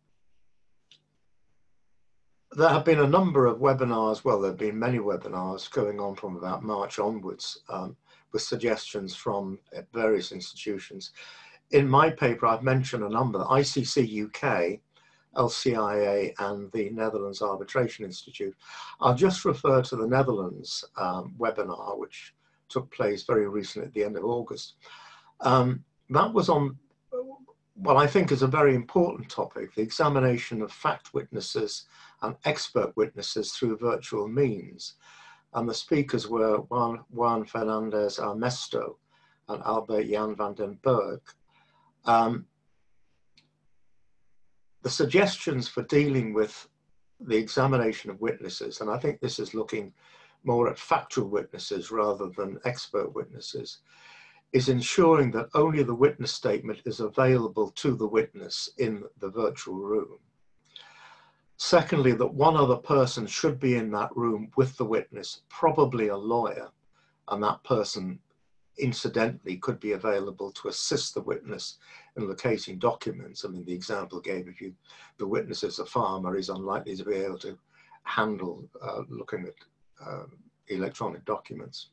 S5: there have been a number of webinars, well, there have been many webinars going on from about March onwards um, with suggestions from various institutions. In my paper, I've mentioned a number, ICC UK, LCIA and the Netherlands Arbitration Institute. I'll just refer to the Netherlands um, webinar, which took place very recently at the end of August. Um, that was on what I think is a very important topic, the examination of fact witnesses and expert witnesses through virtual means. And the speakers were Juan, Juan Fernandez Armesto and Albert Jan van den Berg. Um, the suggestions for dealing with the examination of witnesses, and I think this is looking more at factual witnesses rather than expert witnesses, is ensuring that only the witness statement is available to the witness in the virtual room. Secondly, that one other person should be in that room with the witness, probably a lawyer, and that person incidentally could be available to assist the witness in locating documents. I mean, the example gave if you, the witness is a farmer, he's unlikely to be able to handle uh, looking at um, electronic documents.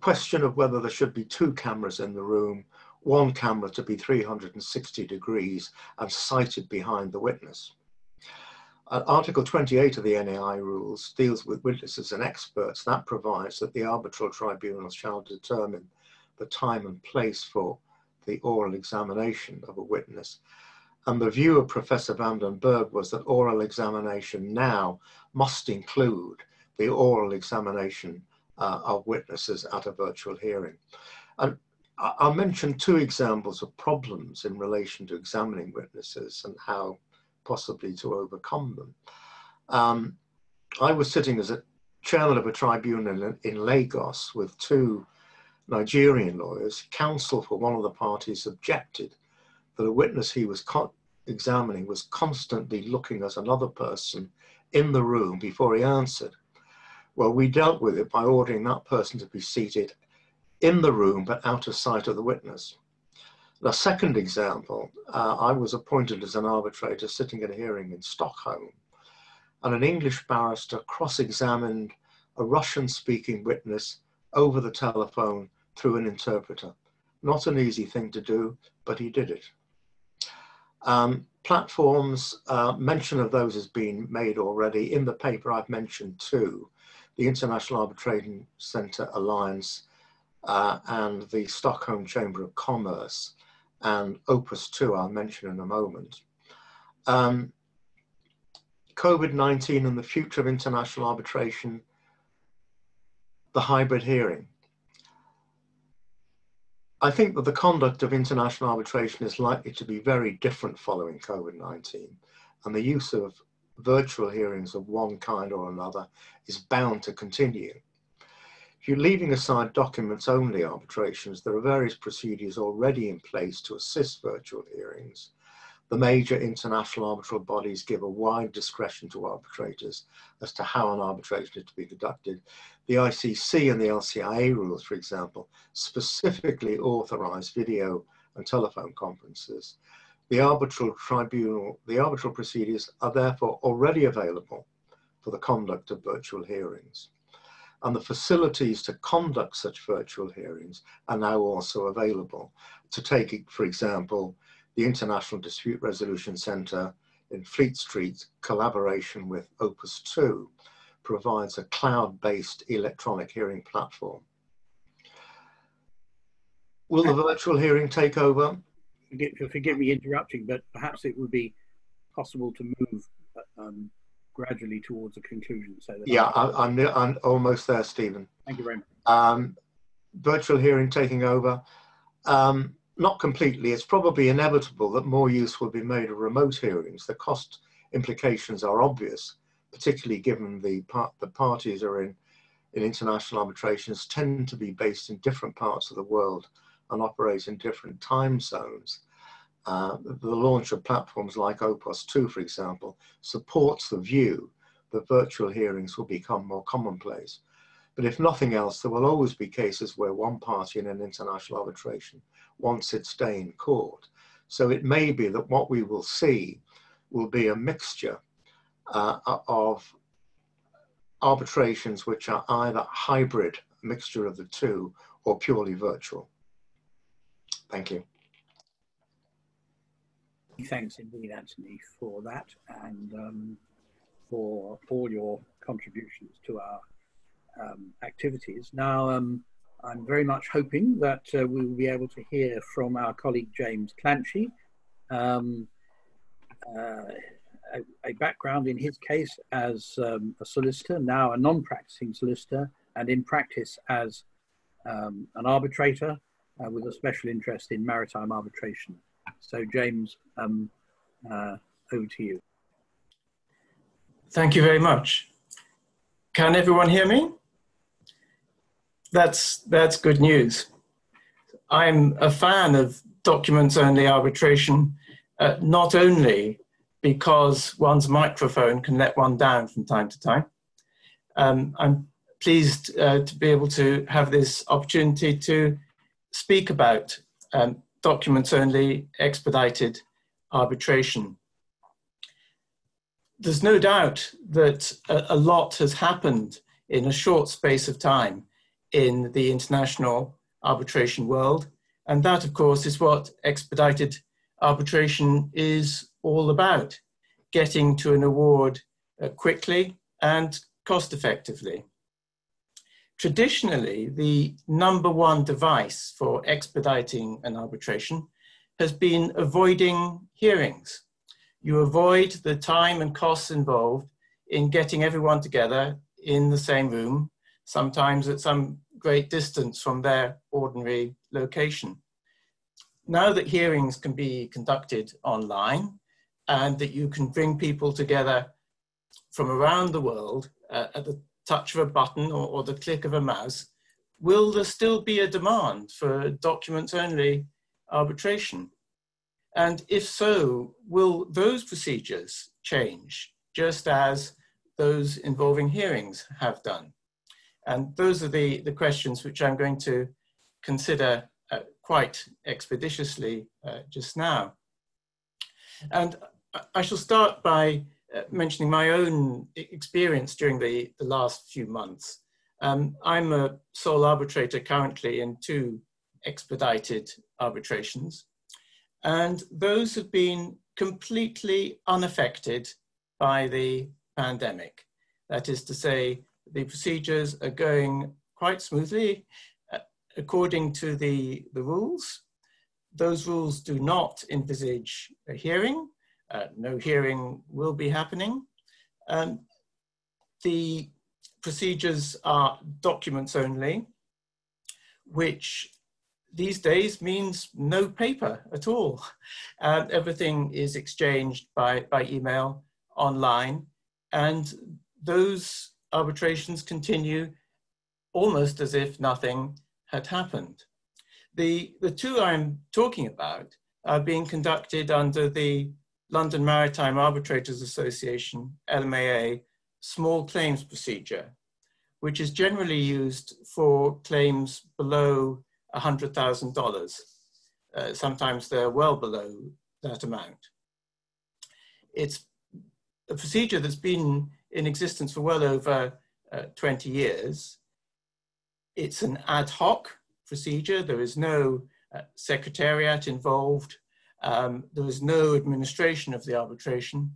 S5: Question of whether there should be two cameras in the room, one camera to be 360 degrees and sighted behind the witness. Uh, Article 28 of the NAI rules deals with witnesses and experts. That provides that the arbitral tribunal shall determine the time and place for the oral examination of a witness. And the view of Professor van den Berg was that oral examination now must include the oral examination uh, of witnesses at a virtual hearing. And I'll mention two examples of problems in relation to examining witnesses and how possibly to overcome them. Um, I was sitting as a chairman of a tribunal in, in Lagos with two Nigerian lawyers. Counsel for one of the parties objected that a witness he was examining was constantly looking at another person in the room before he answered. Well, we dealt with it by ordering that person to be seated in the room but out of sight of the witness. The second example, uh, I was appointed as an arbitrator sitting at a hearing in Stockholm, and an English barrister cross examined a Russian speaking witness over the telephone through an interpreter. Not an easy thing to do, but he did it. Um, platforms, uh, mention of those has been made already. In the paper, I've mentioned two the International Arbitration Centre Alliance uh, and the Stockholm Chamber of Commerce and Opus 2, I'll mention in a moment. Um, COVID-19 and the future of international arbitration, the hybrid hearing. I think that the conduct of international arbitration is likely to be very different following COVID-19 and the use of virtual hearings of one kind or another is bound to continue. If you're leaving aside documents only arbitrations, there are various procedures already in place to assist virtual hearings. The major international arbitral bodies give a wide discretion to arbitrators as to how an arbitration is to be conducted. The ICC and the LCIA rules, for example, specifically authorize video and telephone conferences. The arbitral tribunal, the arbitral procedures are therefore already available for the conduct of virtual hearings and the facilities to conduct such virtual hearings are now also available. To take, for example, the International Dispute Resolution Centre in Fleet Street, collaboration with Opus 2, provides a cloud-based electronic hearing platform. Will the virtual hearing take over?
S1: Forgive, forgive me interrupting, but perhaps it would be possible to move um, gradually towards a conclusion. So
S5: yeah, I, I'm, I'm almost there, Stephen.
S1: Thank you very much.
S5: Um, virtual hearing taking over. Um, not completely. It's probably inevitable that more use will be made of remote hearings. The cost implications are obvious, particularly given the part the parties are in in international arbitrations tend to be based in different parts of the world and operate in different time zones. Uh, the launch of platforms like Opus 2, for example, supports the view that virtual hearings will become more commonplace. But if nothing else, there will always be cases where one party in an international arbitration wants its day in court. So it may be that what we will see will be a mixture uh, of arbitrations which are either hybrid, a mixture of the two, or purely virtual. Thank you.
S1: Thanks indeed, Anthony, for that and um, for all your contributions to our um, activities. Now, um, I'm very much hoping that uh, we will be able to hear from our colleague James Clanchy, um, uh, a, a, background in his case as um, a solicitor, now a non-practicing solicitor, and in practice as um, an arbitrator uh, with a special interest in maritime arbitration. So James, um, uh, over to you.
S6: Thank you very much. Can everyone hear me? That's, that's good news. I'm a fan of documents only arbitration, uh, not only because one's microphone can let one down from time to time. Um, I'm pleased uh, to be able to have this opportunity to speak about um, documents only expedited arbitration. There's no doubt that a, a, lot has happened in a short space of time in the international arbitration world. And that, of course, is what expedited arbitration is all about getting to an award uh, quickly and cost effectively. Traditionally, the number one device for expediting an arbitration has been avoiding hearings. You avoid the time and costs involved in getting everyone together in the same room, sometimes at some great distance from their ordinary location. Now that hearings can be conducted online and that you can bring people together from around the world uh, at the touch of a button or, or the click of a mouse, will there still be a demand for documents only arbitration? And if so, will those procedures change just as those involving hearings have done? And those are the, the questions which I'm going to consider uh, quite expeditiously uh, just now. And I shall start by uh, mentioning my own experience during the, the last few months. Um, I'm a sole arbitrator currently in two expedited arbitrations, and those have been completely unaffected by the pandemic. That is to say, the procedures are going quite smoothly uh, according to the, the rules. Those rules do not envisage a hearing. Uh, no hearing will be happening. Um, the procedures are documents only, which these days means no paper at all. Uh, everything is exchanged by, by email, online, and those arbitrations continue almost as if nothing had happened. The, the two I'm talking about are being conducted under the London Maritime Arbitrators Association, LMAA, small claims procedure, which is generally used for claims below $100,000. Uh, sometimes they're well below that amount. It's a procedure that's been in existence for well over uh, 20 years. It's an ad hoc procedure. There is no uh, secretariat involved. Um, there is no administration of the arbitration.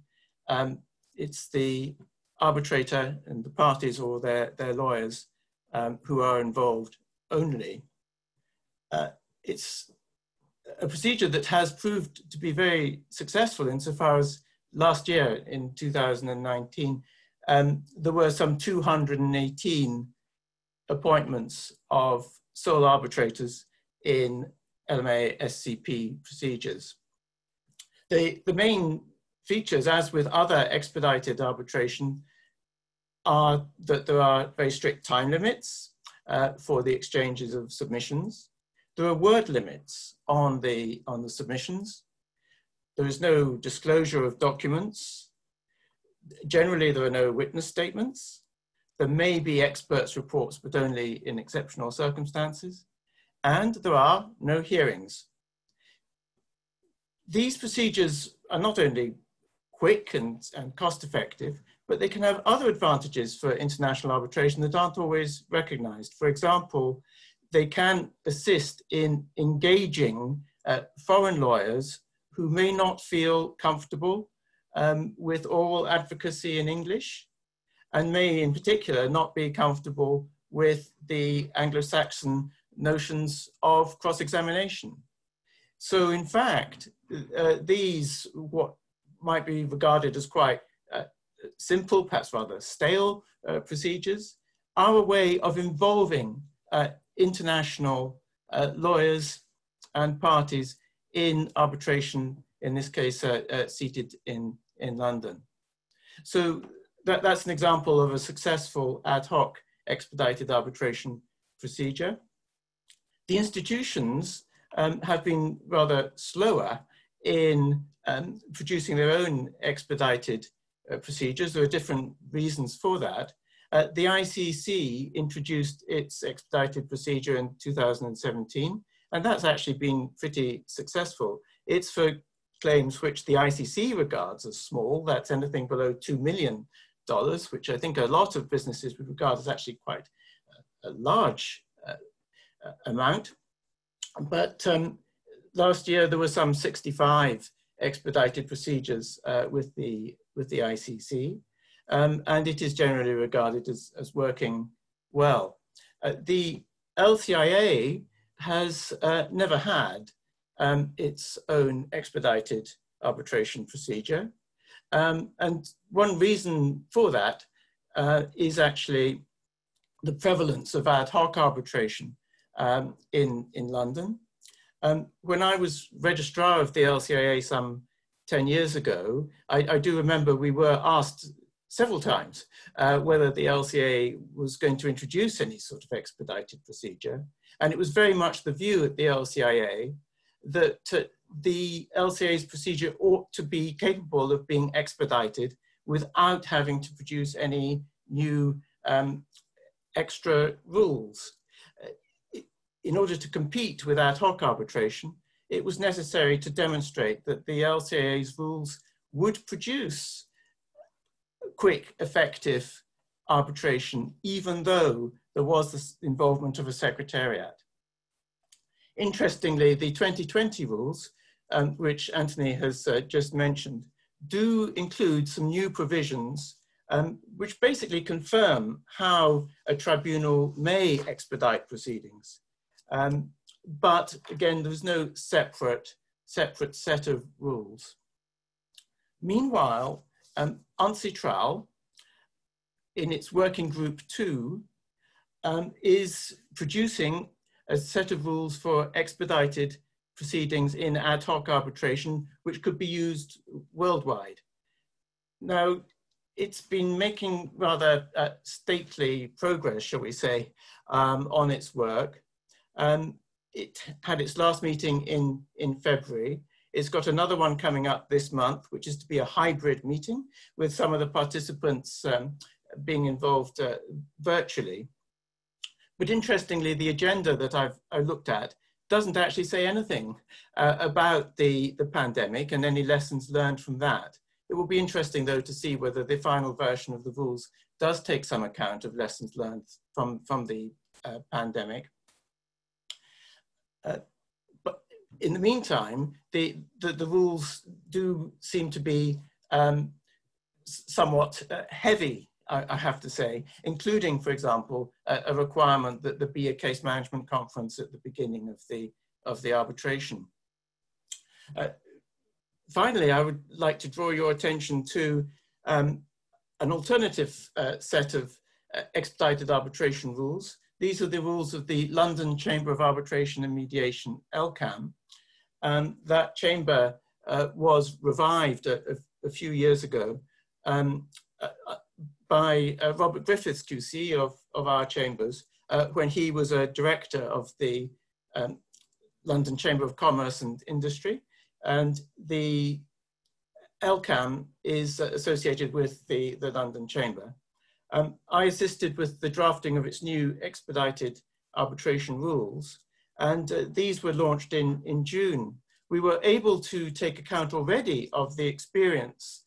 S6: Um, it's the arbitrator and the parties or their, their lawyers um, who are involved only. Uh, it's a procedure that has proved to be very successful insofar as last year in 2019, um, there were some 218 appointments of sole arbitrators in LMA SCP procedures. The, the main features, as with other expedited arbitration, are that there are very strict time limits uh, for the exchanges of submissions. There are word limits on the, on the submissions. There is no disclosure of documents. Generally, there are no witness statements. There may be experts' reports, but only in exceptional circumstances. And there are no hearings. These procedures are not only quick and, and cost effective, but they can have other advantages for international arbitration that aren't always recognized. For example, they can assist in engaging uh, foreign lawyers who may not feel comfortable um, with oral advocacy in English and may in particular not be comfortable with the Anglo-Saxon notions of cross-examination. So in fact, uh, these, what might be regarded as quite uh, simple, perhaps rather stale uh, procedures, are a way of involving uh, international uh, lawyers and parties in arbitration, in this case, uh, uh, seated in, in London. So that, that's an example of a successful ad hoc expedited arbitration procedure. The institutions um, have been rather slower in um, producing their own expedited uh, procedures. There are different reasons for that. Uh, the ICC introduced its expedited procedure in 2017, and that's actually been pretty successful. It's for claims which the ICC regards as small, that's anything below $2 million, which I think a lot of businesses would regard as actually quite a, a large uh, amount. But um, last year there were some 65 expedited procedures uh, with, the, with the ICC, um, and it is generally regarded as, as working well. Uh, the LCIA has uh, never had um, its own expedited arbitration procedure. Um, and one reason for that uh, is actually the prevalence of ad hoc arbitration um, in, in London. Um, when I was registrar of the LCIA some 10 years ago, I, I do remember we were asked several times uh, whether the LCIA was going to introduce any sort of expedited procedure. And it was very much the view at the LCIA that the LCIA's procedure ought to be capable of being expedited without having to produce any new um, extra rules. In order to compete with ad hoc arbitration, it was necessary to demonstrate that the LCIA's rules would produce quick, effective arbitration, even though there was the involvement of a secretariat. Interestingly, the 2020 rules, um, which Anthony has uh, just mentioned, do include some new provisions um, which basically confirm how a tribunal may expedite proceedings. Um, but again, there's no separate, separate set of rules. Meanwhile, um, UNCITRAL, in its working group two, um, is producing a set of rules for expedited proceedings in ad hoc arbitration, which could be used worldwide. Now, it's been making rather uh, stately progress, shall we say, um, on its work. Um, it had its last meeting in, in February. It's got another one coming up this month, which is to be a hybrid meeting with some of the participants um, being involved uh, virtually. But interestingly, the agenda that I've I looked at doesn't actually say anything uh, about the, the pandemic and any lessons learned from that. It will be interesting, though, to see whether the final version of the rules does take some account of lessons learned from, from the uh, pandemic. Uh, but in the meantime, the, the, the, rules do seem to be um, somewhat uh, heavy, I, I, have to say, including, for example, a, a, requirement that there be a case management conference at the beginning of the, of the arbitration. Uh, finally, I would like to draw your attention to um, an alternative uh, set of uh, expedited arbitration rules. These are the rules of the London Chamber of Arbitration and Mediation, LCAM. Um, that chamber uh, was revived a, a, a, few years ago um, uh, by uh, Robert Griffiths QC of, of our chambers when he was a director of the um, London Chamber of Commerce and Industry. And the LCAM is associated with the, the London Chamber. Um, I assisted with the drafting of its new expedited arbitration rules, and uh, these were launched in, in June. We were able to take account already of the experience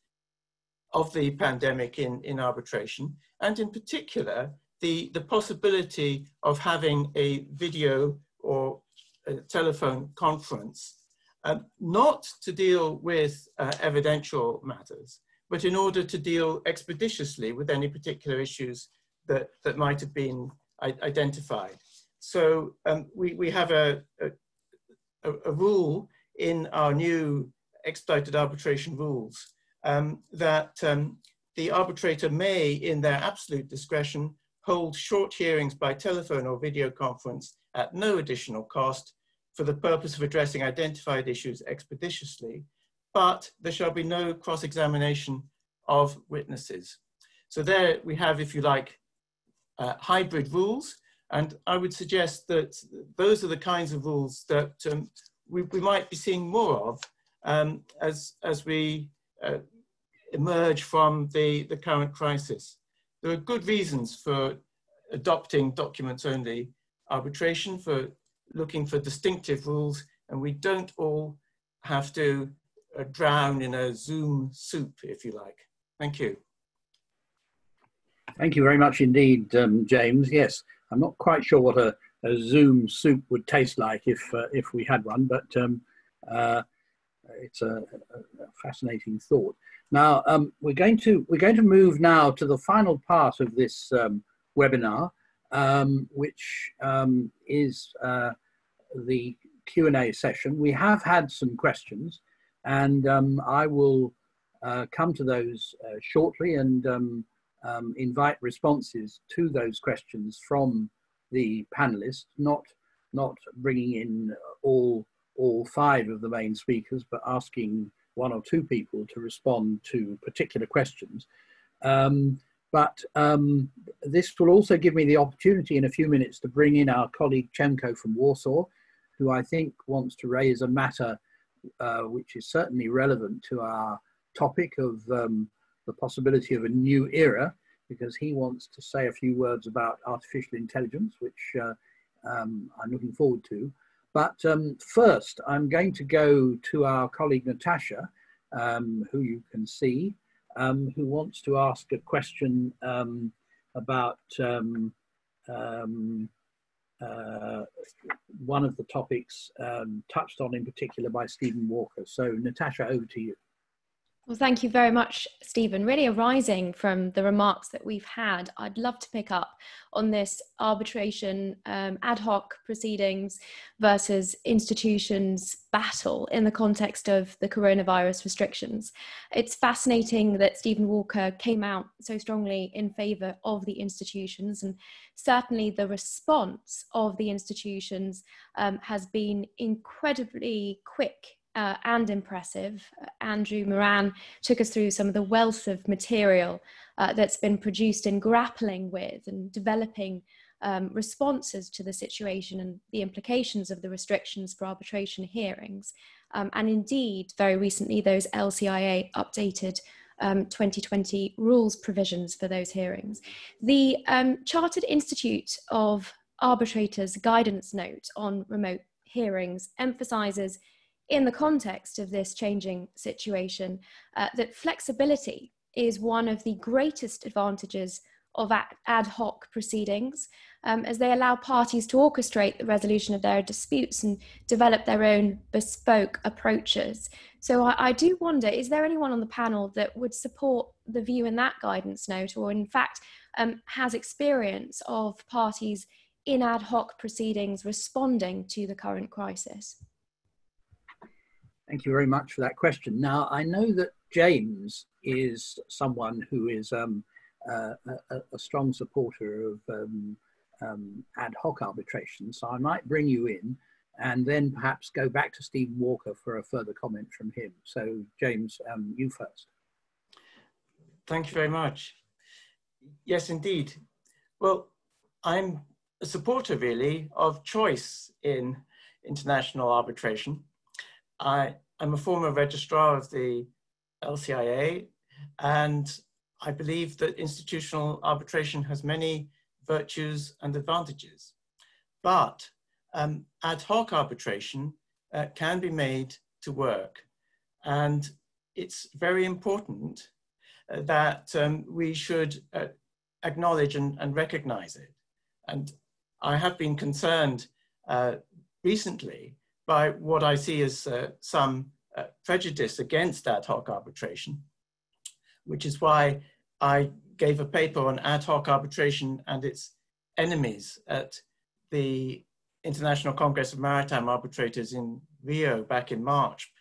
S6: of the pandemic in, in arbitration, and in particular, the, the possibility of having a video or a telephone conference um, not to deal with uh, evidential matters, but in order to deal expeditiously with any particular issues that, that might have been identified. So um, we, we have a, a, a, rule in our new expedited arbitration rules um, that um, the arbitrator may, in their absolute discretion, hold short hearings by telephone or video conference at no additional cost for the purpose of addressing identified issues expeditiously, but there shall be no cross-examination of witnesses. So there we have, if you like, uh, hybrid rules, and I would suggest that those are the kinds of rules that um, we, we, might be seeing more of um, as, as we uh, emerge from the, the current crisis. There are good reasons for adopting documents only arbitration for looking for distinctive rules, and we don't all have to uh, drown in a Zoom soup, if you like. Thank you.
S1: Thank you very much indeed, um, James. Yes, I'm not quite sure what a, a Zoom soup would taste like if uh, if we had one, but um, uh, it's a, a, fascinating thought. Now um, we're going to we're going to move now to the final part of this um, webinar, um, which um, is uh, the Q&A session. We have had some questions and um, I will uh, come to those uh, shortly and um, invite responses to those questions from the panelists, not, not bringing in all, all five of the main speakers, but asking one or two people to respond to particular questions. Um, but um, this will also give me the opportunity in a few minutes to bring in our colleague Przemek from Warsaw, who I think wants to raise a matter uh, which is certainly relevant to our topic of um, the possibility of a new era because he wants to say a few words about artificial intelligence, which uh, um, I'm looking forward to. But um, first, I'm going to go to our colleague Natasha, um, who you can see, um, who wants to ask a question um, about um, um, uh, one of the topics touched on in particular by Steven Walker. So Natasha, over to you.
S7: Well, thank you very much, Stephen. Really arising from the remarks that we've had, I'd love to pick up on this arbitration um, ad hoc proceedings versus institutions battle in the context of the coronavirus restrictions. It's fascinating that Steven Walker came out so strongly in favour of the institutions, and certainly the response of the institutions um, has been incredibly quick uh, and impressive. Uh, Andrew Moran took us through some of the wealth of material uh, that's been produced in grappling with and developing um, responses to the situation and the implications of the restrictions for arbitration hearings. Um, and indeed, very recently, those LCIA updated um, 2020 rules provisions for those hearings. The um, Chartered Institute of Arbitrators guidance note on remote hearings emphasizes in the context of this changing situation uh, that flexibility is one of the greatest advantages of ad hoc proceedings um, as they allow parties to orchestrate the resolution of their disputes and develop their own bespoke approaches. So I, I, do wonder is there anyone on the panel that would support the view in that guidance note, or in fact um, has experience of parties in ad hoc proceedings responding to the current crisis?
S1: Thank you very much for that question. Now, I know that James is someone who is um, uh, a, a, strong supporter of um, um, ad hoc arbitration, so I might bring you in and then perhaps go back to Steven Walker for a further comment from him. So, James, um, you first.
S6: Thank you very much. Yes, indeed. Well, I'm a supporter really of choice in international arbitration. I, am a former registrar of the LCIA, and I believe that institutional arbitration has many virtues and advantages. But um, ad hoc arbitration uh, can be made to work. And it's very important uh, that um, we should uh, acknowledge and, and, recognize it. And I have been concerned uh, recently by what I see as uh, some uh, prejudice against ad hoc arbitration, which is why I gave a paper on ad hoc arbitration and its enemies at the International Congress of Maritime Arbitrators in Rio back in March,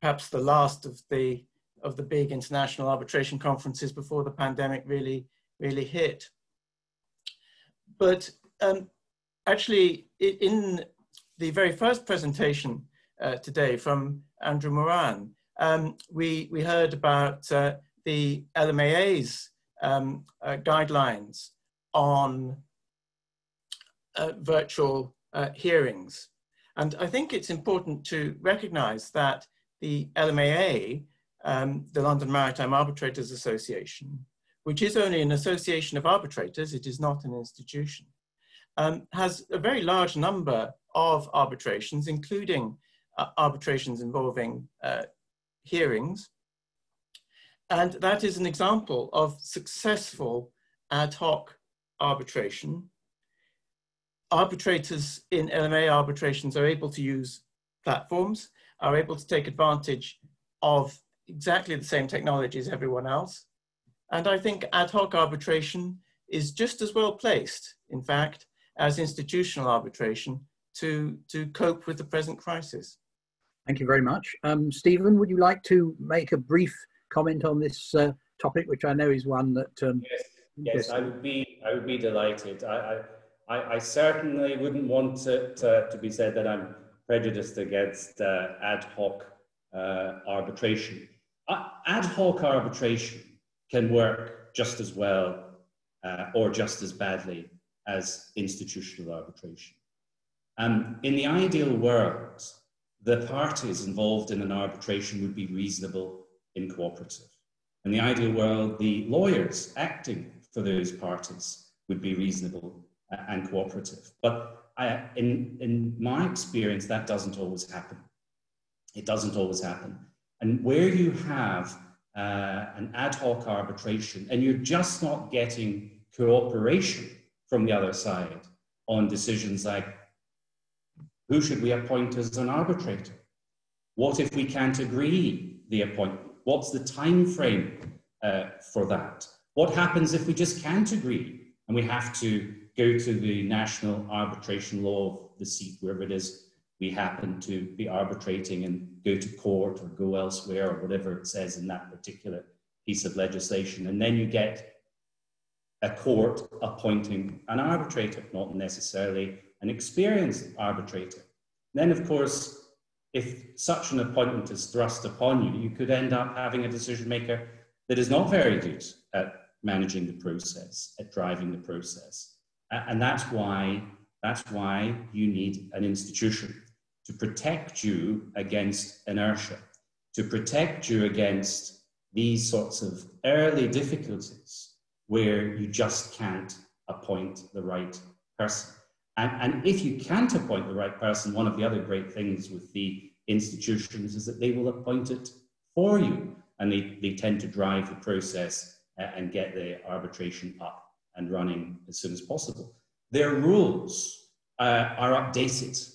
S6: perhaps the last of the of the big international arbitration conferences before the pandemic really really hit. But um, actually, in the very first presentation uh, today from Andrew Moran, um, we, we heard about uh, the LMAA's um, uh, guidelines on uh, virtual uh, hearings. And I think it's important to recognize that the LMAA, um, the London Maritime Arbitrators Association, which is only an association of arbitrators, it is not an institution, um, has a very large number of arbitrations, including uh, arbitrations involving uh, hearings. And that is an example of successful ad hoc arbitration. Arbitrators in LMAA arbitrations are able to use platforms, are able to take advantage of exactly the same technology as everyone else. And I think ad hoc arbitration is just as well placed, in fact, as institutional arbitration to, to cope with the present crisis.
S1: Thank you very much. Um, Steven, would you like to make a brief comment on this uh, topic, which I know is one that... Um,
S3: yes, yes I, would be, I would be delighted. I, I, I certainly wouldn't want it to, to, be said that I'm prejudiced against uh, ad hoc uh, arbitration. Uh, ad hoc arbitration can work just as well uh, or just as badly as institutional arbitration. Um, in the ideal world, the parties involved in an arbitration would be reasonable and cooperative. In the ideal world, the lawyers acting for those parties would be reasonable and cooperative. But I, in, in my experience, that doesn't always happen. It doesn't always happen. And where you have uh, an ad hoc arbitration and you're just not getting cooperation from the other side on decisions like who should we appoint as an arbitrator? What if we can't agree the appointment? What's the time frame uh, for that? What happens if we just can't agree and we have to go to the national arbitration law of the seat, wherever it is we happen to be arbitrating and go to court or go elsewhere or whatever it says in that particular piece of legislation. And then you get a court appointing an arbitrator, not necessarily an experienced arbitrator. Then, of course, if such an appointment is thrust upon you, you could end up having a decision maker that is not very good at managing the process, at driving the process. And that's why, that's why you need an institution to protect you against inertia, to protect you against these sorts of early difficulties where you just can't appoint the right person. And, and if you can't appoint the right person, one of the other great things with the institutions is that they will appoint it for you. And they, they tend to drive the process uh, and get the arbitration up and running as soon as possible. Their rules uh, are updated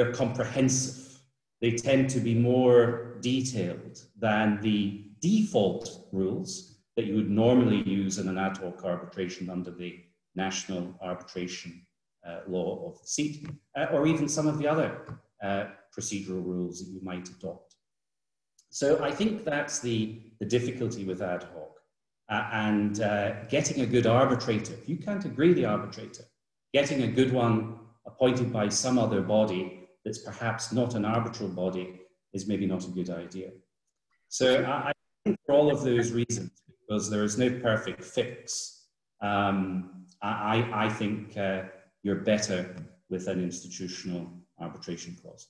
S3: they're comprehensive. They tend to be more detailed than the default rules that you would normally use in an ad hoc arbitration under the national arbitration law of the seat, uh, or even some of the other uh, procedural rules that you might adopt. So I think that's the, the difficulty with ad hoc. Uh, and uh, getting a good arbitrator, if you can't agree the arbitrator, getting a good one appointed by some other body that's perhaps not an arbitral body is maybe not a good idea. So I, I think for all of those reasons, because there is no perfect fix, um, I, I, think uh, you're better with an institutional arbitration clause.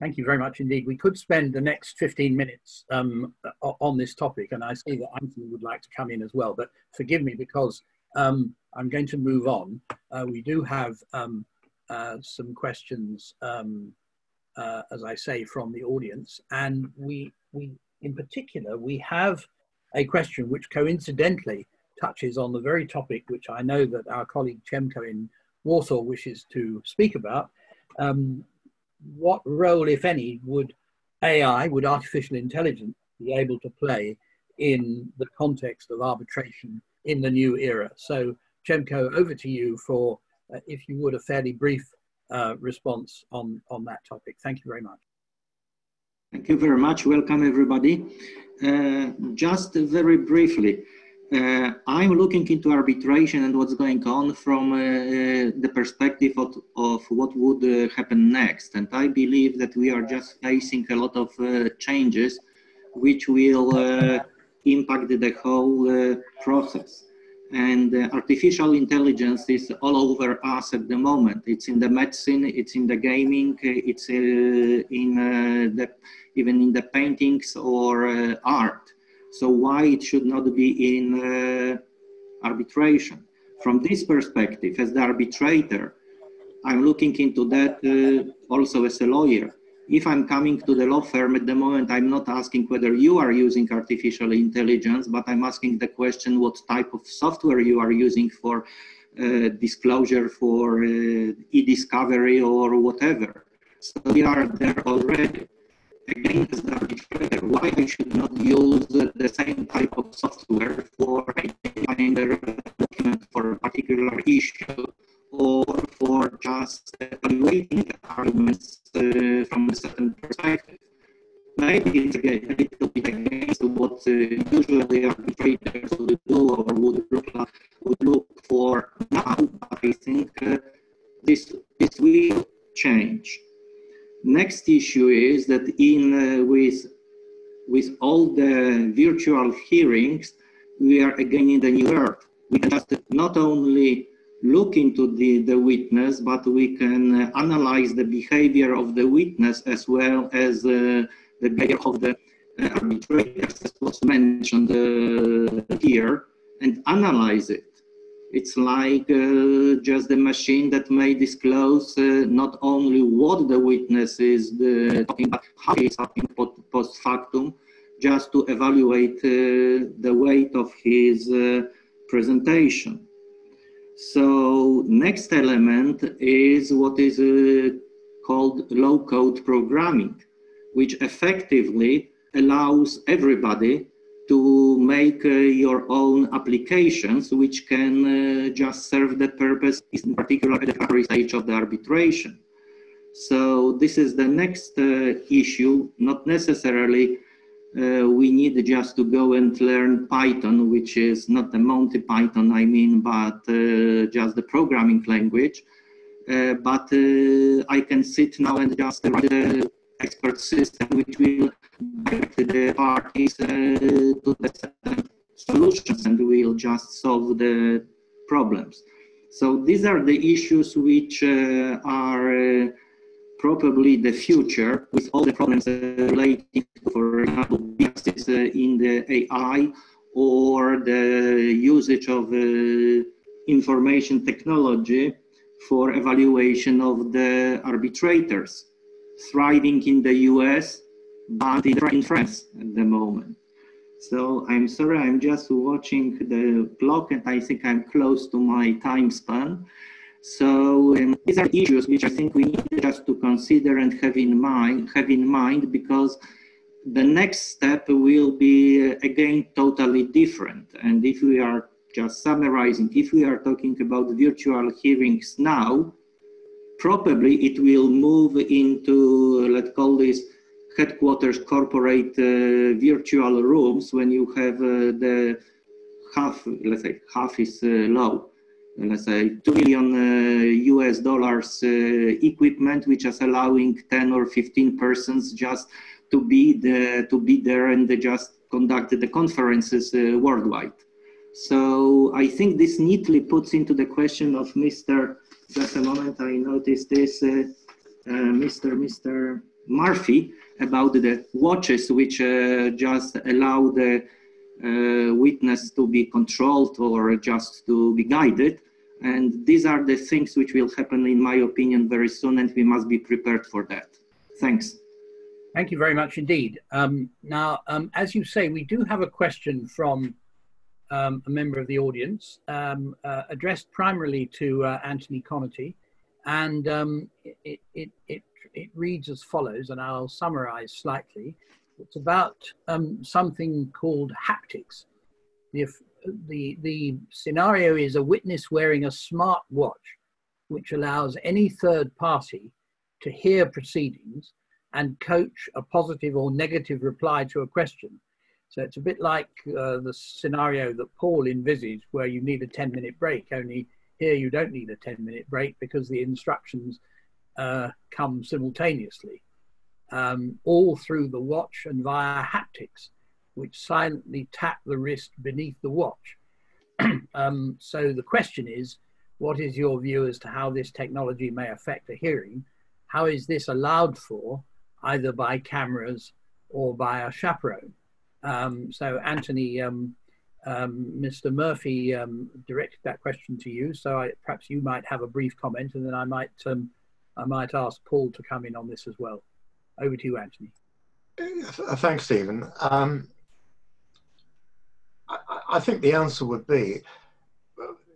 S1: Thank you very much indeed. We could spend the next 15 minutes um, on this topic, and I see that Anthony would like to come in as well, but forgive me because um, I'm going to move on. Uh, we do have um, uh, some questions, um, uh, as I say, from the audience. And we, we, in particular, we have a question which coincidentally touches on the very topic which I know that our colleague Przemek in Warsaw wishes to speak about. Um, what role, if any, would AI, would artificial intelligence be able to play in the context of arbitration in the new era? So, Przemek, over to you for uh, if you would, a fairly brief uh, response on, on that topic. Thank you very much.
S8: Thank you very much. Welcome, everybody. Uh, just very briefly, uh, I'm looking into arbitration and what's going on from uh, the perspective of, of what would uh, happen next. And I believe that we are just facing a lot of changes which will impact the whole process and uh, artificial intelligence is all over us at the moment. It's in the medicine, it's in the gaming, uh, it's uh, in uh, the even in the paintings or uh, art. So why it should not be in uh, arbitration? From this perspective, as the arbitrator, I'm looking into that also as a lawyer if I'm coming to the law firm at the moment, I'm not asking whether you are using artificial intelligence, but I'm asking the question what type of software you are using for uh, disclosure, for uh, e-discovery or whatever. So we are there already. Again, as the arbitrator, why we should not use the same type of software for identifying a document for a particular issue or for just evaluating the arguments uh, from a certain perspective. Maybe it's a little bit against what uh, usually arbitrators would do or would look, would look for now, but I think uh, this, this will change. Next issue is that in uh, with with all the virtual hearings, we are again in the new earth. We can just not only look into the, the witness, but we can uh, analyze the behavior of the witness as well as uh, the behavior of the arbitrators, as was mentioned uh, here. and analyze it. It's like uh, just a machine that may disclose uh, not only what the witness is uh, talking about, how he's talking post factum, just to evaluate uh, the weight of his uh, presentation. So next element is what is uh, called low code programming, which effectively allows everybody to make uh, your own applications which can uh, just serve the purpose in particular at the recovery stage of the arbitration. So this is the next uh, issue, not necessarily uh, we need just to go and learn Python, which is not the Monty Python, I mean, but uh, just the programming language. Uh, but I can sit now and just write the expert system, which will the parties uh, to the solutions and we'll just solve the problems. So these are the issues which uh, are probably the future with all the problems related, for example, biases in the AI or the usage of uh, information technology for evaluation of the arbitrators, thriving in the US, but in France at the moment. So I'm sorry, I'm just watching the clock and I think I'm close to my time span. So um, these are issues which I think we need just to consider and have in mind, have in mind because the next step will be uh, again totally different. And if we are just summarizing, if we are talking about virtual hearings now, probably it will move into, let's call this headquarters corporate uh, virtual rooms when you have uh, the half, let's say half is uh, low let's say, 2 million US dollars equipment, which is allowing 10 or 15 persons just to be, the, to be there and just conduct the conferences worldwide. So I think this neatly puts into the question of Mr. Just a moment, I noticed this, uh, uh, Mr. Mr. Murphy about the watches which uh, just allow the uh, witness to be controlled or just to be guided. And these are the things which will happen, in my opinion, very soon, and we must be prepared for that. Thanks.
S1: Thank you very much indeed. Um, now, um, as you say, we do have a question from um, a member of the audience um, uh, addressed primarily to uh, Anthony Connerty, and um, it, it, it, it, reads as follows, and I'll summarize slightly. It's about um, something called haptics, the, the, the scenario is a witness wearing a smart watch, which allows any third party to hear proceedings and coach a positive or negative reply to a question. So it's a bit like uh, the scenario that Paul envisaged, where you need a 10 minute break, only here you don't need a 10 minute break because the instructions uh, come simultaneously, um, all through the watch and via haptics which silently tap the wrist beneath the watch. um, so the question is, what is your view as to how this technology may affect a hearing? How is this allowed for, either by cameras or by a chaperone? Um, so Anthony, um, Mr. Um, Murphy um, directed that question to you. So I, perhaps you might have a brief comment, and then I might um, I might ask Paul to come in on this as well. Over to you, Anthony.
S5: Uh, thanks, Stephen. Um, I think the answer would be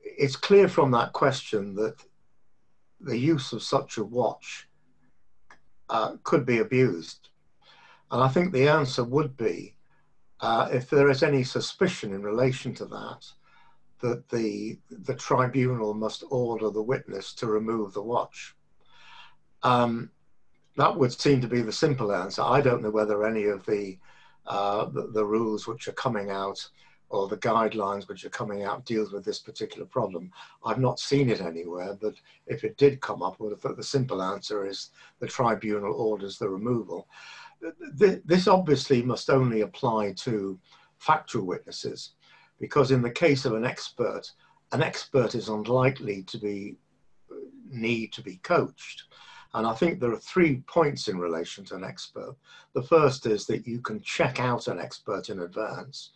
S5: it's clear from that question that the use of such a watch uh, could be abused. And I think the answer would be uh, if there is any suspicion in relation to that, that the, the tribunal must order the witness to remove the watch. Um, that would seem to be the simple answer. I don't know whether any of the, uh, the, the rules which are coming out or the guidelines which are coming out deals with this particular problem. I've not seen it anywhere, but if it did come up, well, the simple answer is the tribunal orders the removal. This obviously must only apply to factual witnesses, because in the case of an expert, an expert is unlikely to be need to be coached. And I think there are three points in relation to an expert. The first is that you can check out an expert in advance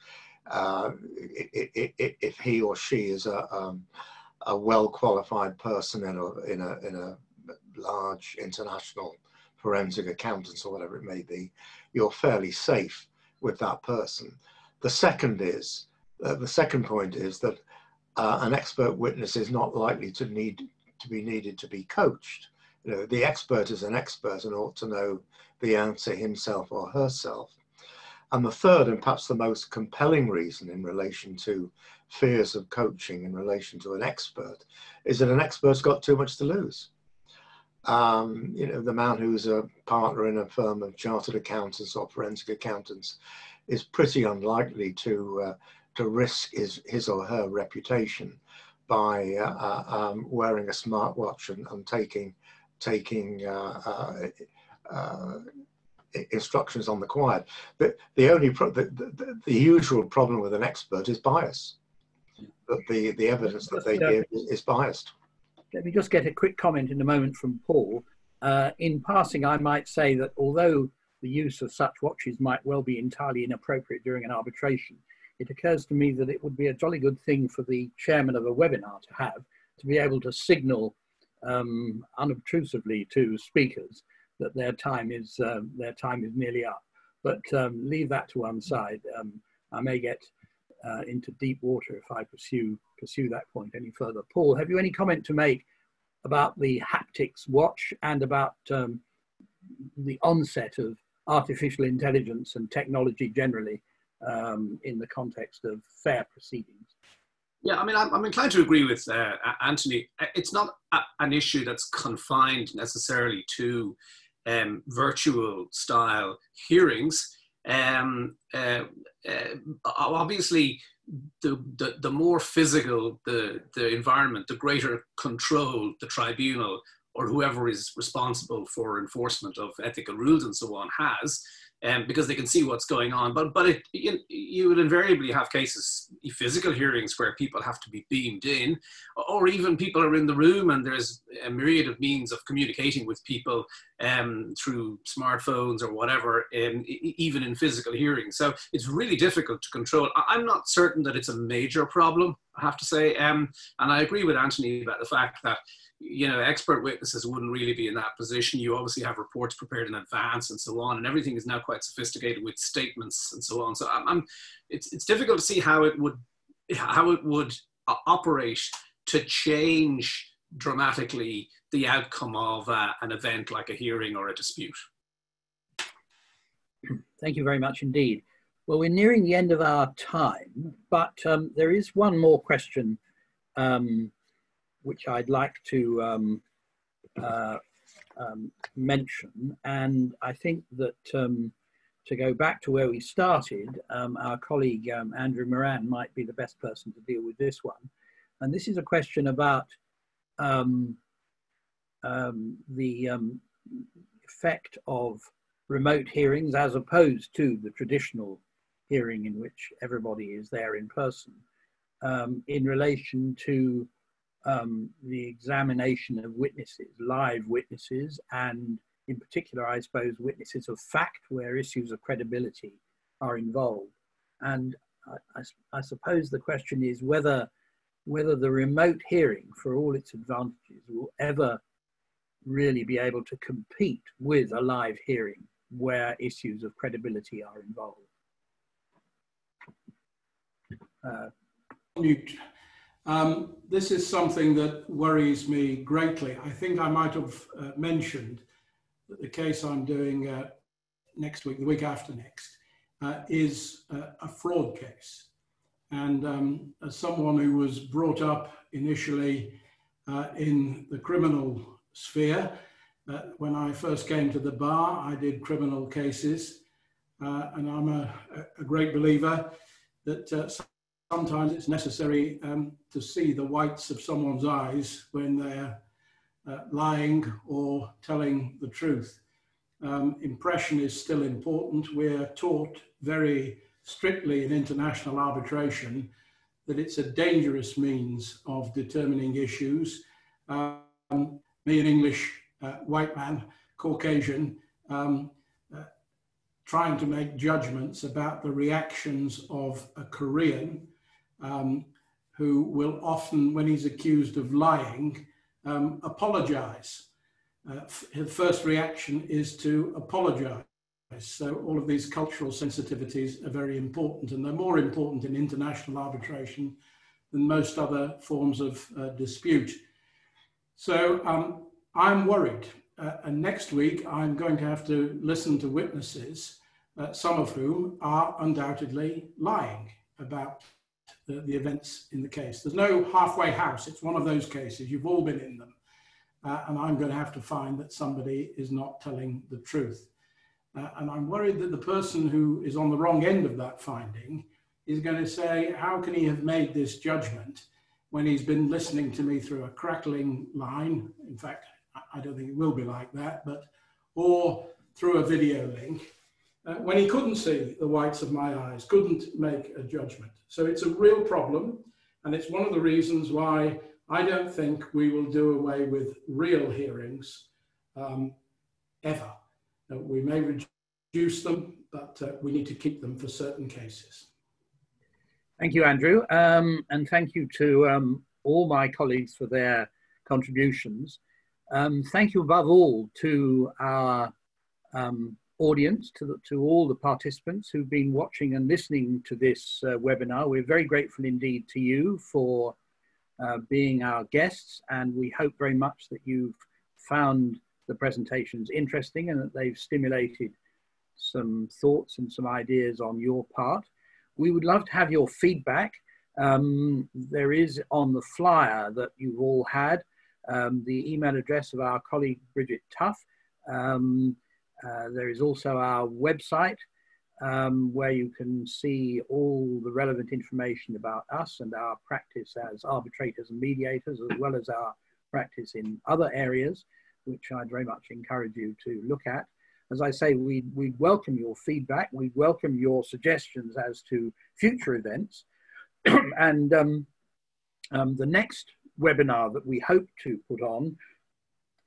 S5: if he or she is a, um, a well qualified person in a, in a, in a large international forensic accountants or whatever it may be, you're fairly safe with that person. The second is, uh, the second point is that uh, an expert witness is not likely to need to be needed to be coached. You know, the expert is an expert and ought to know the answer himself or herself. And the third, and perhaps the most compelling reason in relation to fears of coaching in relation to an expert, is that an expert's got too much to lose. Um, you know, the man who's a partner in a firm of chartered accountants or forensic accountants is pretty unlikely to uh, to risk his his or her reputation by uh, uh, um, wearing a smartwatch and, and taking taking uh, uh, uh, instructions on the quiet. The, the only the, the, the, usual problem with an expert is bias. That the, the evidence that they give is biased.
S1: Let me just get a quick comment in a moment from Paul. Uh, in passing, I might say that although the use of such watches might well be entirely inappropriate during an arbitration, it occurs to me that it would be a jolly good thing for the chairman of a webinar to have to be able to signal um, unobtrusively to speakers that their time is uh, their time is nearly up. But um, leave that to one side. Um, I may get uh, into deep water if I pursue pursue that point any further. Paul, have you any comment to make about the haptics watch and about um, the onset of artificial intelligence and technology generally um, in the context of fair proceedings?
S4: Yeah, I mean, I'm, I'm inclined to agree with uh, Anthony. It's not a, an issue that's confined necessarily to um, virtual style hearings. Um, uh, uh, obviously, the, the, the more physical the, the environment, the greater control the tribunal or whoever is responsible for enforcement of ethical rules and so on has um, because they can see what's going on. But but it, you, you would invariably have cases, physical hearings where people have to be beamed in, or even people are in the room and there's a myriad of means of communicating with people um, through smartphones or whatever, um, even in physical hearings. So it's really difficult to control. I'm not certain that it's a major problem, I have to say. Um, and I agree with Anthony about the fact that you know, expert witnesses wouldn't really be in that position. You obviously have reports prepared in advance and so on, and everything is now quite sophisticated with statements and so on. So I'm, I'm it's it's difficult to see how it would how it would operate to change dramatically the outcome of uh, an event like a hearing or a dispute.
S1: Thank you very much indeed. Well, we're nearing the end of our time, but um, there is one more question um, which I'd like to um, uh, um, mention. And I think that um, to go back to where we started, um, our colleague Andrew Moran might be the best person to deal with this one. And this is a question about the effect of remote hearings as opposed to the traditional hearing in which everybody is there in person um, in relation to um, the examination of witnesses, live witnesses, and in particular, I suppose, witnesses of fact where issues of credibility are involved. And I, I, I suppose the question is whether, whether the remote hearing, for all its advantages, will ever really be able to compete with a live hearing where issues of credibility are involved.
S2: Uh, um, this is something that worries me greatly. I think I might have uh, mentioned that the case I'm doing uh, next week, the week after next, uh, is a fraud case. And um, as someone who was brought up initially uh, in the criminal sphere, uh, when I first came to the bar, I did criminal cases. Uh, and I'm a, a, great believer that sometimes it's necessary um, to see the whites of someone's eyes when they're uh, lying or telling the truth. Um, impression is still important. We're taught very strictly in international arbitration that it's a dangerous means of determining issues. Um, me, an English uh, white man, Caucasian, um, uh, trying to make judgments about the reactions of a Korean um, who will often, when he's accused of lying, um, apologize. Uh, his first reaction is to apologize. So all of these cultural sensitivities are very important and they're more important in international arbitration than most other forms of uh, dispute. So um, I'm worried. Uh, and next week, I'm going to have to listen to witnesses, uh, some of whom are undoubtedly lying about the, the, events in the case. There's no halfway house. It's one of those cases. You've all been in them. Uh, and I'm going to have to find that somebody is not telling the truth. Uh, and I'm worried that the person who is on the wrong end of that finding is going to say, how can he have made this judgment when he's been listening to me through a crackling line? In fact, I don't think it will be like that, but or through a video link, uh, when he couldn't see the whites of my eyes, couldn't make a judgment. So it's a real problem, and it's one of the reasons why I don't think we will do away with real hearings um, ever. Uh, we may reduce them, but uh, we need to keep them for certain cases.
S1: Thank you, Andrew. Um, and thank you to um, all my colleagues for their contributions. Um, thank you above all to our um, audience, to, the, to all the participants who've been watching and listening to this uh, webinar. We're very grateful indeed to you for uh, being our guests, and we hope very much that you've found the presentations interesting and that they've stimulated some thoughts and some ideas on your part. We would love to have your feedback. Um, there is on the flyer that you've all had um, the email address of our colleague Bridget Tuff. Um, there is also our website um, where you can see all the relevant information about us and our practice as arbitrators and mediators, as well as our practice in other areas, which I'd very much encourage you to look at as I say, we, we welcome your feedback. We welcome your suggestions as to future events. and um, um, the next webinar that we hope to put on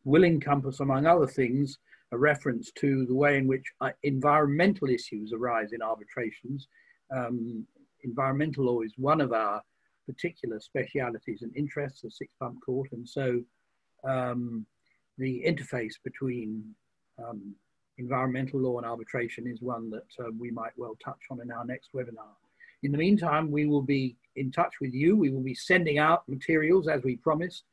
S1: will encompass, among other things, a reference to the way in which uh, environmental issues arise in arbitrations. Um, environmental law is one of our particular specialities and interests of Six Pump Court, and so um, the interface between um, environmental law and arbitration is one that uh, we might well touch on in our next webinar. In the meantime, we will be in touch with you. We will be sending out materials as we promised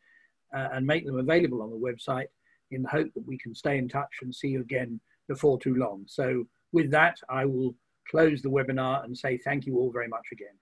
S1: uh, and make them available on the website in the hope that we can stay in touch and see you again before too long. So with that, I will close the webinar and say thank you all very much again.